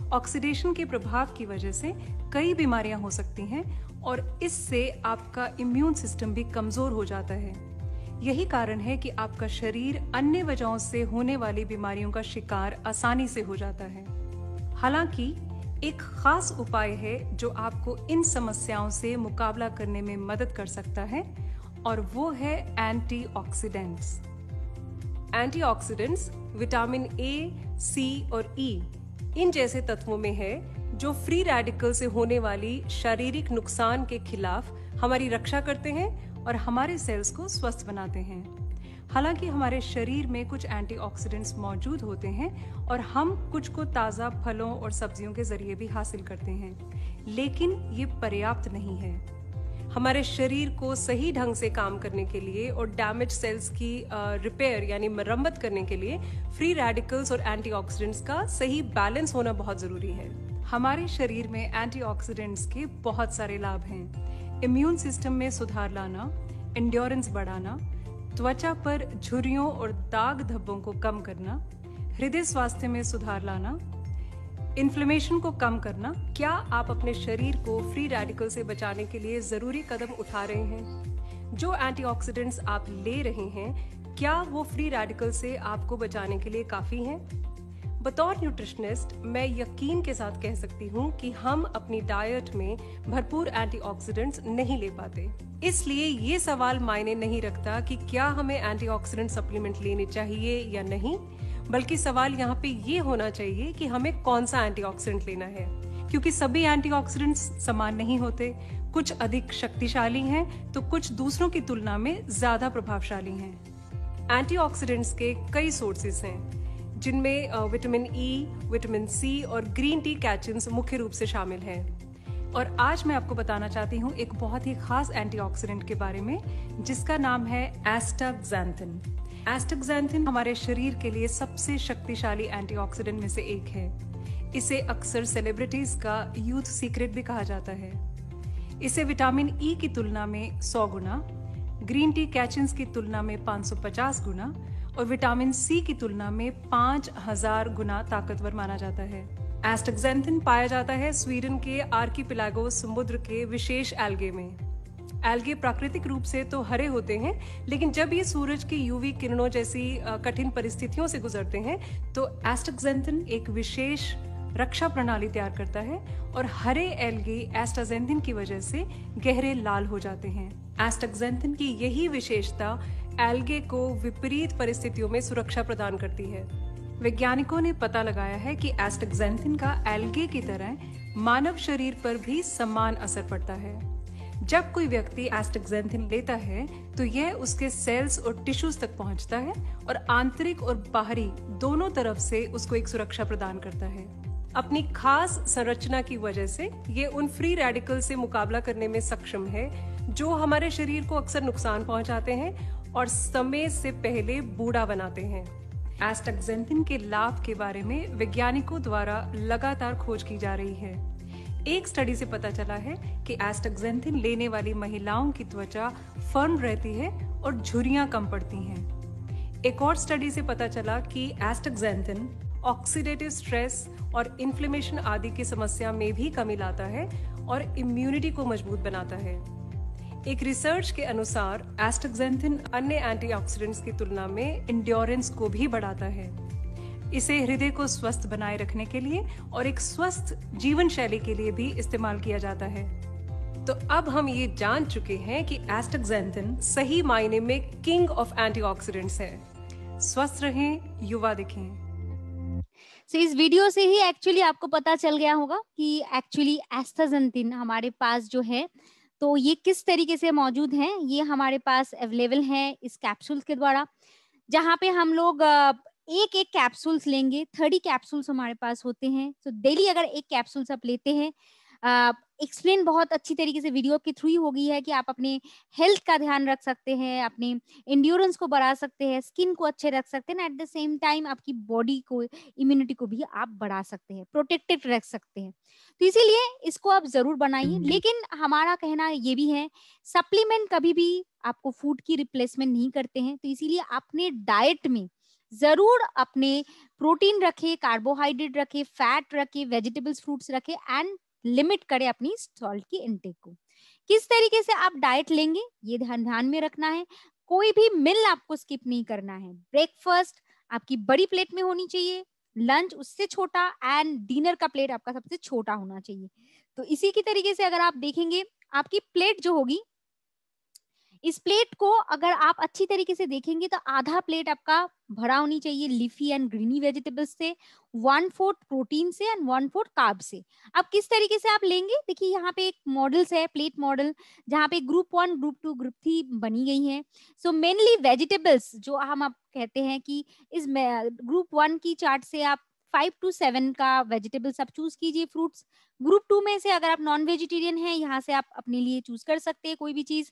ऑक्सीडेशन के प्रभाव की वजह से कई बीमारियाँ हो सकती हैं और इससे आपका इम्यून सिस्टम भी कमज़ोर हो जाता है। यही कारण है कि आपका शरीर अन्य वजहों से होने वाली बीमारियों का शिकार आसानी से हो जाता है। हालाँकि, एक खास उपाय है जो आपको इन समस्याओं से मुकाबला करने में मदद कर सकता है, और वो है antioxidants. Antioxidants vitamin A, C और ई e इन जैसे तत्वों में है, जो फ्री रेडिकल से होने वाली शारीरिक नुकसान के खिलाफ हमारी रक्षा करते हैं और हमारे सेल्स को स्वस्थ बनाते हैं। हालाँकि हमारे शरीर में कुछ एंटीऑक्सीडेंट्स मौजूद होते हैं और हम कुछ को ताज़ा फलों और सब्जियों के ज़रिए भी हासिल करते हैं, लेकिन ये पर्याप्त नहीं है। हमारे शरीर को सही ढंग से काम करने के लिए और डैमेज सेल्स की रिपेयर यानी मरम्मत करने के लिए फ्री रेडिकल्स और एंटीऑक्सीडेंट्स का सही बैलेंस होना बहुत ज़रूरी है। हमारे शरीर में एंटीऑक्सीडेंट्स के बहुत सारे लाभ हैं। इम्यून सिस्टम में सुधार लाना इंड्योरेंस बढ़ाना, त्वचा पर झुरियों और दाग धब्बों को कम करना, हृदय स्वास्थ्य में सुधार लाना इन्फ्लेमेशन को कम करना, क्या आप अपने शरीर को फ्री रेडिकल से बचाने के लिए ज़रूरी कदम उठा रहे हैं? जो एंटीऑक्सीडेंट्स आप ले रहे हैं, क्या वो फ्री रेडिकल से आपको बचाने के लिए काफ़ी हैं? बतौर न्यूट्रिशनिस्ट मैं यकीन के साथ कह सकती हूँ कि हम अपनी डाइट में भरपूर एंटीऑक्सीडेंट्स नहीं ले पाते। इसलिए ये सवाल मायने नहीं रखता कि क्या हमें एंटीऑक्सीडेंट सप्लीमेंट लेने चाहिए या नहीं, बल्कि सवाल यहाँ पे ये होना चाहिए कि हमें कौन सा एंटीऑक्सीडेंट लेना है। क्योंकि सभी एंटीऑक्सीडेंट्स समान नहीं होते। कुछ अधिक शक्तिशाली हैं तो कुछ दूसरों की तुलना में ज़्यादा प्रभावशाली हैं। एंटीऑक्सीडेंट्स के कई सोर्सेस हैं। जिनमें विटामिन ई विटामिन सी और ग्रीन टी कैचिन्स मुख्य रूप से शामिल हैं। और आज मैं आपको बताना चाहती हूँ एक बहुत ही खास एंटीऑक्सीडेंट के बारे में, जिसका नाम है एस्टाक्सैंथिन एस्टाक्सैंथिन हमारे शरीर के लिए सबसे शक्तिशाली एंटीऑक्सीडेंट में से एक है। इसे अक्सर सेलिब्रिटीज का यूथ सीक्रेट भी कहा जाता है। इसे विटामिन ई की तुलना में 100 गुना ग्रीन टी कैचिन्स की तुलना में 550 गुना और विटामिन सी की तुलना में पाँच हज़ार गुना ताकतवर माना जाता है। एस्टक्जेंथिन पाया जाता है स्वीडन के आर्किपिलागो समुद्र के विशेष एल्गे में। एल्गे प्राकृतिक रूप से तो हरे होते हैं, लेकिन जब ये सूरज की यूवी किरणों जैसी कठिन परिस्थितियों से गुजरते हैं तो एस्टक्जेंथिन एक विशेष रक्षा प्रणाली तैयार करता है और हरे एल्गे एस्टाजेंथिन की वजह से गहरे लाल हो जाते हैं। एस्टक्जेंथिन की यही विशेषता एल्गे को विपरीत परिस्थितियों में सुरक्षा प्रदान करती है। वैज्ञानिकों ने पता लगाया है कि एस्टक्जेंथिन का एल्गे की तरह मानव शरीर पर भी समान असर पड़ता है। जब कोई व्यक्ति एस्टक्जेंथिन लेता है तो यह उसके सेल्स और टिश्यूज तक पहुँचता है और आंतरिक और बाहरी दोनों तरफ़ से उसको एक सुरक्षा प्रदान करता है। अपनी खास संरचना की वजह से ये उन फ्री रेडिकल से मुकाबला करने में सक्षम है, जो हमारे शरीर को अक्सर नुकसान पहुंचाते हैं और समय से पहले बूढ़ा बनाते हैं। एस्टक्जेंथिन के लाभ के बारे में वैज्ञानिकों द्वारा लगातार खोज की जा रही है। एक स्टडी से पता चला है कि एस्टक्जेंथिन लेने वाली महिलाओं की त्वचा फर्म रहती है और झुरियाँ कम पड़ती हैं। एक और स्टडी से पता चला कि एस्टक्जेंथिन ऑक्सीडेटिव स्ट्रेस और इन्फ्लेमेशन आदि की समस्या में भी कमी लाता है और इम्यूनिटी को मज़बूत बनाता है। एक रिसर्च के अनुसार एस्टक्सेंथिन अन्य एंटीऑक्सीडेंट्स की तुलना में इंड्योरेंस को भी बढ़ाता है। इसे हृदय को स्वस्थ बनाए रखने के लिए और एक स्वस्थ जीवन शैली के लिए भी इस्तेमाल किया जाता है। तो अब हम ये जान चुके हैं कि एस्टक्सेंथिन सही मायने में किंग ऑफ़ एंटीऑक्सीडेंट्स है। स्वस्थ रहें युवा दिखें। So, इस वीडियो से ही एक्चुअली आपको पता चल गया होगा कि एक्चुअली एस्थाजेंटिन हमारे पास जो है तो ये किस तरीके से मौजूद हैं? ये हमारे पास अवेलेबल हैं इस कैप्सूल के द्वारा, जहाँ पे हम लोग एक एक कैप्सूल्स लेंगे, थर्टी कैप्सूल्स हमारे पास होते हैं। तो डेली अगर एक कैप्सूल्स आप लेते हैं एक्सप्लेन बहुत अच्छी तरीके से वीडियो के थ्रू ही हो गई है कि आप अपने हेल्थ का ध्यान रख सकते हैं अपने इंड्योरेंस को बढ़ा सकते हैं स्किन को अच्छे रख सकते हैं एट द सेम टाइम आपकी बॉडी को इम्यूनिटी को भी आप बढ़ा सकते हैं प्रोटेक्टेड रख सकते हैं। तो इसीलिए इसको आप ज़रूर बनाइए। लेकिन हमारा कहना ये भी है सप्लीमेंट कभी भी आपको फ़ूड की रिप्लेसमेंट नहीं करते हैं। तो इसीलिए अपने डाइट में ज़रूर अपने प्रोटीन रखे कार्बोहाइड्रेट रखे फैट रखे वेजिटेबल्स फ्रूट्स रखे एंड लिमिट करें अपनी सॉल्ट की इनटेक को। किस तरीके से आप डाइट लेंगे, ये ध्यान ध्यान में रखना है। कोई भी मिल आपको स्किप नहीं करना है। ब्रेकफास्ट आपकी बड़ी प्लेट में होनी चाहिए लंच उससे छोटा एंड डिनर का प्लेट आपका सबसे छोटा होना चाहिए। तो इसी की तरीके से अगर आप देखेंगे, आपकी प्लेट जो होगी इस प्लेट को अगर आप अच्छी तरीके से देखेंगे तो आधा प्लेट आपका भरा होनी चाहिए लिफी एंड ग्रीनी वेजिटेबल्स से, वन फोर्थ प्रोटीन से एंड वन फोर्थ कार्ब से। अब किस तरीके से आप लेंगे? देखिए, यहाँ पे एक मॉडल्स है, प्लेट मॉडल, जहाँ पे group one, group two, group three बनी गई है। सो मेनली वेजिटेबल्स जो हम आप कहते हैं कि इस ग्रुप वन की चार्ट से आप फाइव टू सेवन का वेजिटेबल्स आप चूज़ कीजिए फ्रूट्स। ग्रुप टू में से अगर आप नॉन वेजिटेरियन है, यहाँ से आप अपने लिए चूज़ कर सकते हैं कोई भी चीज़।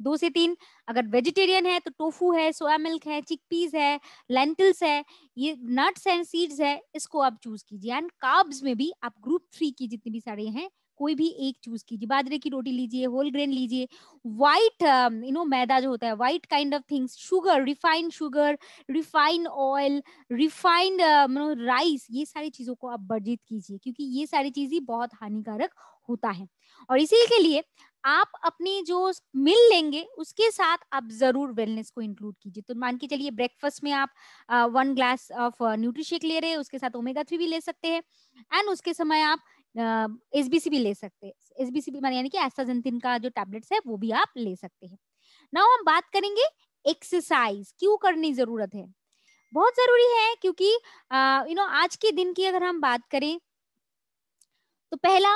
दो से तीन, अगर वेजिटेरियन है तो टोफू है सोया मिल्क है चिकपीस है लेंटिल्स है, ये नट्स एंड सीड्स है, इसको आप चूज़ कीजिए। एंड कार्ब्स में भी आप ग्रुप थ्री की जितनी भी सारे हैं, कोई भी एक चूज़ कीजिए। बाजरे की रोटी लीजिए होल ग्रेन लीजिए। व्हाइट यू नो मैदा जो होता है white kind of things sugar refined sugar refined oil refined rice ये सारी चीज़ों को आप वर्जित कीजिए, क्योंकि ये सारी चीज़ें बहुत हानिकारक होता है। और इसी के लिए आप अपनी जो मिल लेंगे, उसके साथ आप ज़रूर वेलनेस को इंक्लूड कीजिए। तो मान के चलिए ब्रेकफास्ट में आप वन ग्लास ऑफ़ न्यूट्रिशेक ले रहे हैं, उसके साथ ओमेगा थ्री भी ले सकते हैं एंड उसके समय आप एस बी सी भी ले सकते हैं। एस बी सी बी यानी कि एस्टाजेंटिन का जो टैबलेट्स है, वो भी आप ले सकते हैं। नाउ हम बात करेंगे एक्सरसाइज क्यों करनी ज़रूरत है? बहुत ज़रूरी है क्योंकि यू नो आज के दिन की अगर हम बात करें तो पहला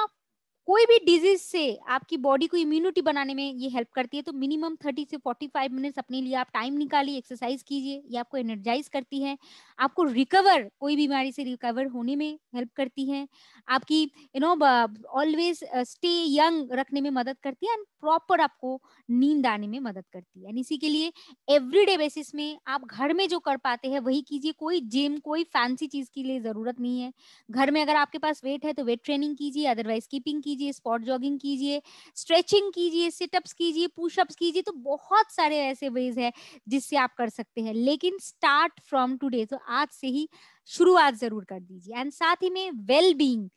कोई भी डिज़ीज़ से आपकी बॉडी को इम्यूनिटी बनाने में ये हेल्प करती है तो मिनिमम थर्टी से फोर्टी फाइव मिनट्स अपने लिए आप टाइम निकालिए एक्सरसाइज कीजिए, ये आपको एनर्जाइज करती है। आपको रिकवर कोई बीमारी से रिकवर होने में हेल्प करती है। आपकी you know always stay young रखने में मदद करती है एंड प्रॉपर आपको नींद आने में मदद करती है। एंड इसी के लिए एवरीडे बेसिस में आप घर में जो कर पाते हैं, वही कीजिए। कोई जिम कोई फैंसी चीज़ के लिए ज़रूरत नहीं है। घर में अगर आपके पास वेट है तो वेट ट्रेनिंग कीजिए अदरवाइज़ कीपिंग कीजिए। स्पॉट जॉगिंग कीजिए स्ट्रेचिंग कीजिए सिटअप्स कीजिए पुशअप्स कीजिए तो बहुत सारे ऐसे वेज है जिससे आप कर सकते हैं। लेकिन स्टार्ट फ्रॉम टूडे तो आज से ही शुरुआत ज़रूर कर दीजिए। एंड साथ ही में वेल बींग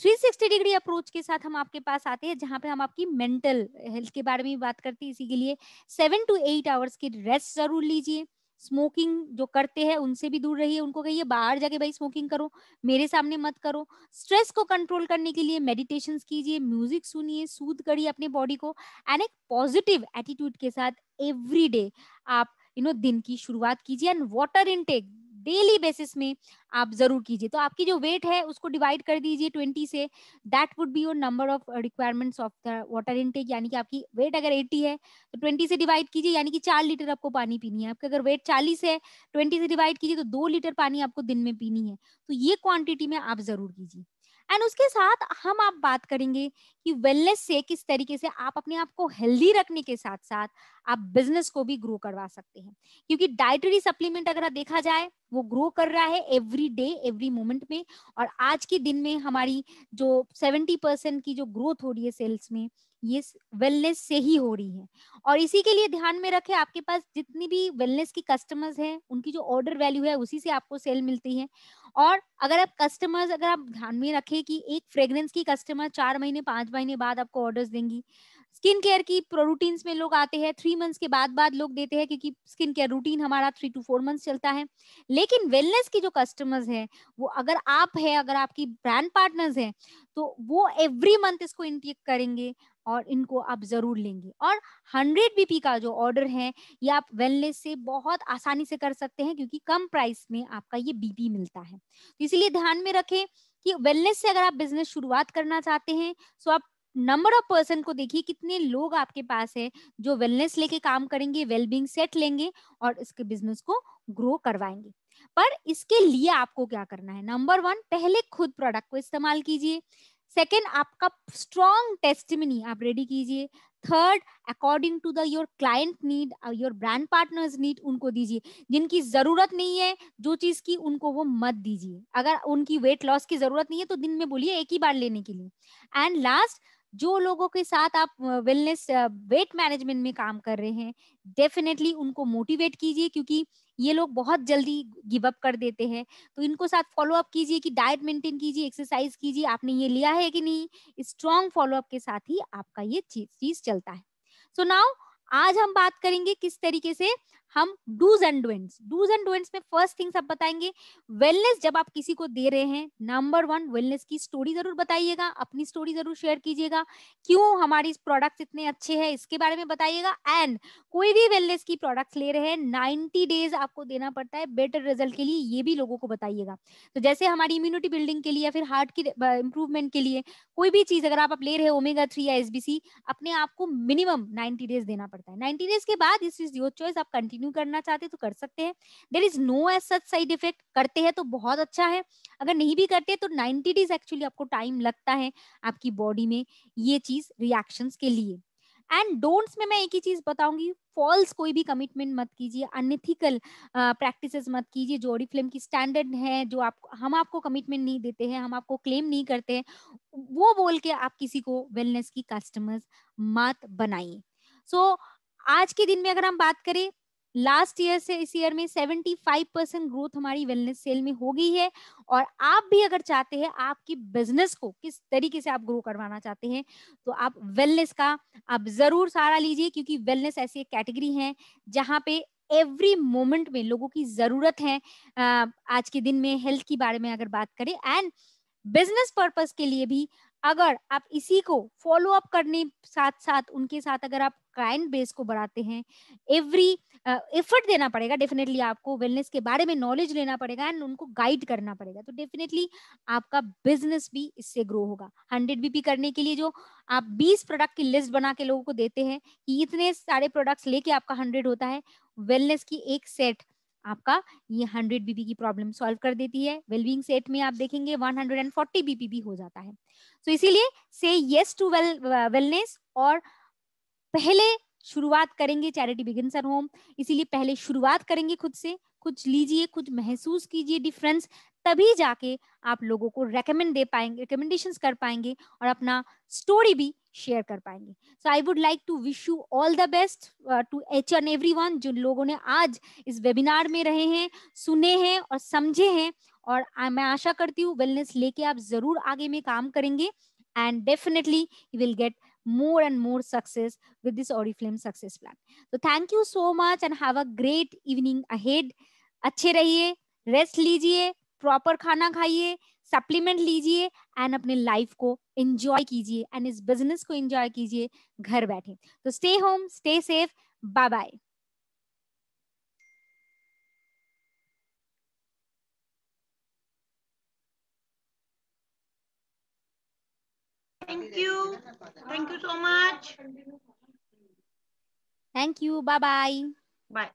360 डिग्री अप्रोच के साथ हम आपके पास आते हैं, जहाँ पे हम आपकी मेंटल हेल्थ के बारे में बात करते हैं। इसी के लिए सेवन टू एट आवर्स की रेस्ट ज़रूर लीजिए। स्मोकिंग जो करते हैं, उनसे भी दूर रहिए, उनको कहिए, बाहर जाके भाई स्मोकिंग करो, मेरे सामने मत करो। स्ट्रेस को कंट्रोल करने के लिए मेडिटेशन कीजिए, म्यूज़िक सुनिए, सूद करिए अपने बॉडी को एंड एक पॉजिटिव एटीट्यूड के साथ एवरी डे आप, यू नो, दिन की शुरुआत कीजिए and water intake daily basis में आप ज़रूर कीजिए। तो आपकी जो वेट है, उसको डिवाइड कर दीजिए ट्वेंटी से। That would be your number of requirements of the water intake यानी कि आपकी वेट अगर एट्टी है तो ट्वेंटी से डिवाइड कीजिए, यानी कि चार लीटर आपको पानी पीनी है। आपकी अगर वेट चालीस है, ट्वेंटी से डिवाइड कीजिए तो दो लीटर पानी आपको दिन में पीनी है। तो ये क्वांटिटी में आप ज़रूर कीजिए। एंड उसके साथ हम आप बात करेंगे कि वेलनेस से किस तरीके से आप अपने आप को हेल्दी रखने के साथ साथ आप बिज़नेस को भी ग्रो करवा सकते हैं। क्योंकि डाइटरी सप्लीमेंट अगर देखा जाए, वो ग्रो कर रहा है एवरी डे एवरी मोमेंट में और आज के दिन में हमारी जो सेवेंटी परसेंट की जो ग्रोथ हो रही है सेल्स में, ये वेलनेस से ही हो रही है। और इसी के लिए ध्यान में रखें, आपके पास जितनी भी वेलनेस की कस्टमर्स हैं, उनकी जो ऑर्डर वैल्यू है उसी से आपको सेल मिलती है। और अगर आप कस्टमर्स अगर आप ध्यान में रखें कि एक फ्रेग्रेंस की कस्टमर चार महीने, पाँच महीने बाद आपको ऑर्डर्स देंगी। स्किन केयर की रूटीन्स में लोग आते हैं थ्री मंथ्स के बाद बाद लोग देते हैं क्योंकि स्किन केयर रूटीन हमारा थ्री टू फोर मंथ्स चलता है। लेकिन वेलनेस की जो कस्टमर्स हैं, वो अगर आप है, अगर आपकी ब्रांड पार्टनर्स हैं तो वो एवरी मंथ इसको इंटेक करेंगे। और इनको आप ज़रूर लेंगे। और 100 बीपी का जो ऑर्डर है, ये आप वेलनेस से बहुत आसानी से कर सकते हैं, क्योंकि कम प्राइस में आपका ये बीपी मिलता है। तो इसीलिए ध्यान में रखें कि वेलनेस से अगर आप बिज़नेस शुरुआत करना चाहते हैं तो आप नंबर ऑफ़ पर्सन को देखिए, कितने लोग आपके पास है जो वेलनेस लेके काम करेंगे वेलबींग सेट लेंगे और इसके बिज़नेस को ग्रो करवाएँगे। पर इसके लिए आपको क्या करना है? नंबर वन पहले खुद प्रोडक्ट को इस्तेमाल कीजिए। सेकेंड आपका स्ट्रॉन्ग टेस्टिमनी आप रेडी कीजिए। Third according to the your client need your brand partners need उनको दीजिए। जिनकी ज़रूरत नहीं है, जो चीज़ की, उनको वो मत दीजिए। अगर उनकी वेट लॉस की ज़रूरत नहीं है तो दिन में बोलिए एक ही बार लेने के लिए। एंड लास्ट जो लोगों के साथ आप वेलनेस वेट मैनेजमेंट में काम कर रहे हैं डेफिनेटली उनको मोटिवेट कीजिए, क्योंकि ये लोग बहुत जल्दी गिव अप कर देते हैं। तो इनको साथ फॉलो अप कीजिए कि डाइट मेंटेन कीजिए एक्सरसाइज कीजिए, आपने ये लिया है कि नहीं? स्ट्रॉन्ग फॉलो अप के साथ ही आपका ये चीज़ चलता है। सो so नाउ आज हम बात करेंगे किस तरीके से हम dos and don'ts dos and don'ts में फ़र्स्ट थिंग सब बताएँगे। वेलनेस जब आप किसी को दे रहे हैं नंबर वन वेलनेस की स्टोरी ज़रूर बताइएगा, अपनी स्टोरी ज़रूर शेयर कीजिएगा। क्यों हमारी प्रोडक्ट्स इतने अच्छे हैं, इसके बारे में बताइएगा। एंड कोई भी वेलनेस की प्रोडक्ट्स ले रहे हैं नाइनटी डेज़ आपको देना पड़ता है बेटर रिज़ल्ट के लिए ये भी लोगों को बताइएगा। तो जैसे हमारी इम्यूनिटी बिल्डिंग के लिए या फिर हार्ट की इंप्रूवमेंट के लिए, कोई भी चीज़ अगर आप ले रहे हैं ओमेगा थ्री या एसबीसी अपने आप को मिनिमम नाइनटी डेज़ देना पड़ता है। नाइनटी डेज़ के बाद इस योर चॉइस आप कंटिन्यू कंटिन्यू करना चाहते तो कर सकते हैं। There is no as such side effect करते हैं तो बहुत अच्छा है। अगर नहीं भी करते तो नाइनटी डेज़ एक्चुअली आपको टाइम लगता है आपकी बॉडी में ये चीज़ रिएक्शन के लिए। एंड डोंट्स में मैं एक ही चीज़ बताऊँगी। फॉल्स कोई भी कमिटमेंट मत कीजिए। अनथिकल प्रैक्टिसेस मत कीजिए। जो ऑडी फ़िल्म की स्टैंडर्ड है जो आप हम आपको कमिटमेंट नहीं देते हैं हम आपको क्लेम नहीं करते हैं वो बोल के आप किसी को वेलनेस की कस्टमर्स मत बनाइए। सो so, आज के दिन में अगर हम बात करें लास्ट ईयर से इस ईयर में 75 परसेंट ग्रोथ हमारी वेलनेस सेल में हो गई है और आप भी अगर चाहते हैं, आपकी बिज़नेस को किस तरीके से आप ग्रो करवाना चाहते हैं तो आप वेलनेस का आप ज़रूर सहारा लीजिए क्योंकि वेलनेस ऐसी एक कैटेगरी है जहाँ पे एवरी मोमेंट में लोगों की ज़रूरत है आज के दिन में हेल्थ के बारे में अगर बात करें एंड बिज़नेस पर्पस के लिए भी अगर आप इसी को फॉलो अप करने साथ साथ उनके साथ अगर आप क्लाइंट बेस को बढ़ाते हैं एवरी एफर्ट देना पड़ेगा डेफिनेटली आपको वेलनेस के बारे में नॉलेज लेना पड़ेगा एंड उनको गाइड करना पड़ेगा। तो डेफिनेटली आपका बिज़नेस भी इससे ग्रो होगा। हंड्रेड बीपी करने के लिए जो आप बीस प्रोडक्ट की लिस्ट बना के लोगों को देते हैं, कि इतने सारे प्रोडक्ट्स लेके आपका हंड्रेड होता है वेलनेस की एक सेट आपका ये 100 बीपी की प्रॉब्लम सॉल्व कर देती है। वेलबींग सेट में आप देखेंगे 140 बीपी भी हो जाता है। सो so, इसीलिए से यस टू वेल वेलनेस और पहले शुरुआत करेंगे चैरिटी बिगिन होम इसीलिए पहले शुरुआत करेंगे खुद से। कुछ लीजिए कुछ महसूस कीजिए डिफरेंस तभी जाके आप लोगों को रेकमेंड दे पाएँगे रिकमेंडेशन कर पाएँगे और अपना स्टोरी भी शेयर कर पाएँगे so I would like to wish you all the best to each and every one जो लोगों ने आज इस वेबिनार में रहे हैं, सुने हैं और समझे हैं और मैं आशा करती हूँ वेलनेस लेके आप ज़रूर आगे में काम करेंगे and definitely you will get more and more success with this Oriflame success plan. So, thank you so much and have a great evening ahead. अच्छे रहिए रेस्ट लीजिए प्रॉपर खाना खाइए सप्लीमेंट लीजिए एंड अपने लाइफ को एंजॉय कीजिए and इस बिज़नेस को एंजॉय कीजिए घर बैठे तो stay home stay safe bye bye Thank you. Thank you so much. Thank you. Bye bye. Bye.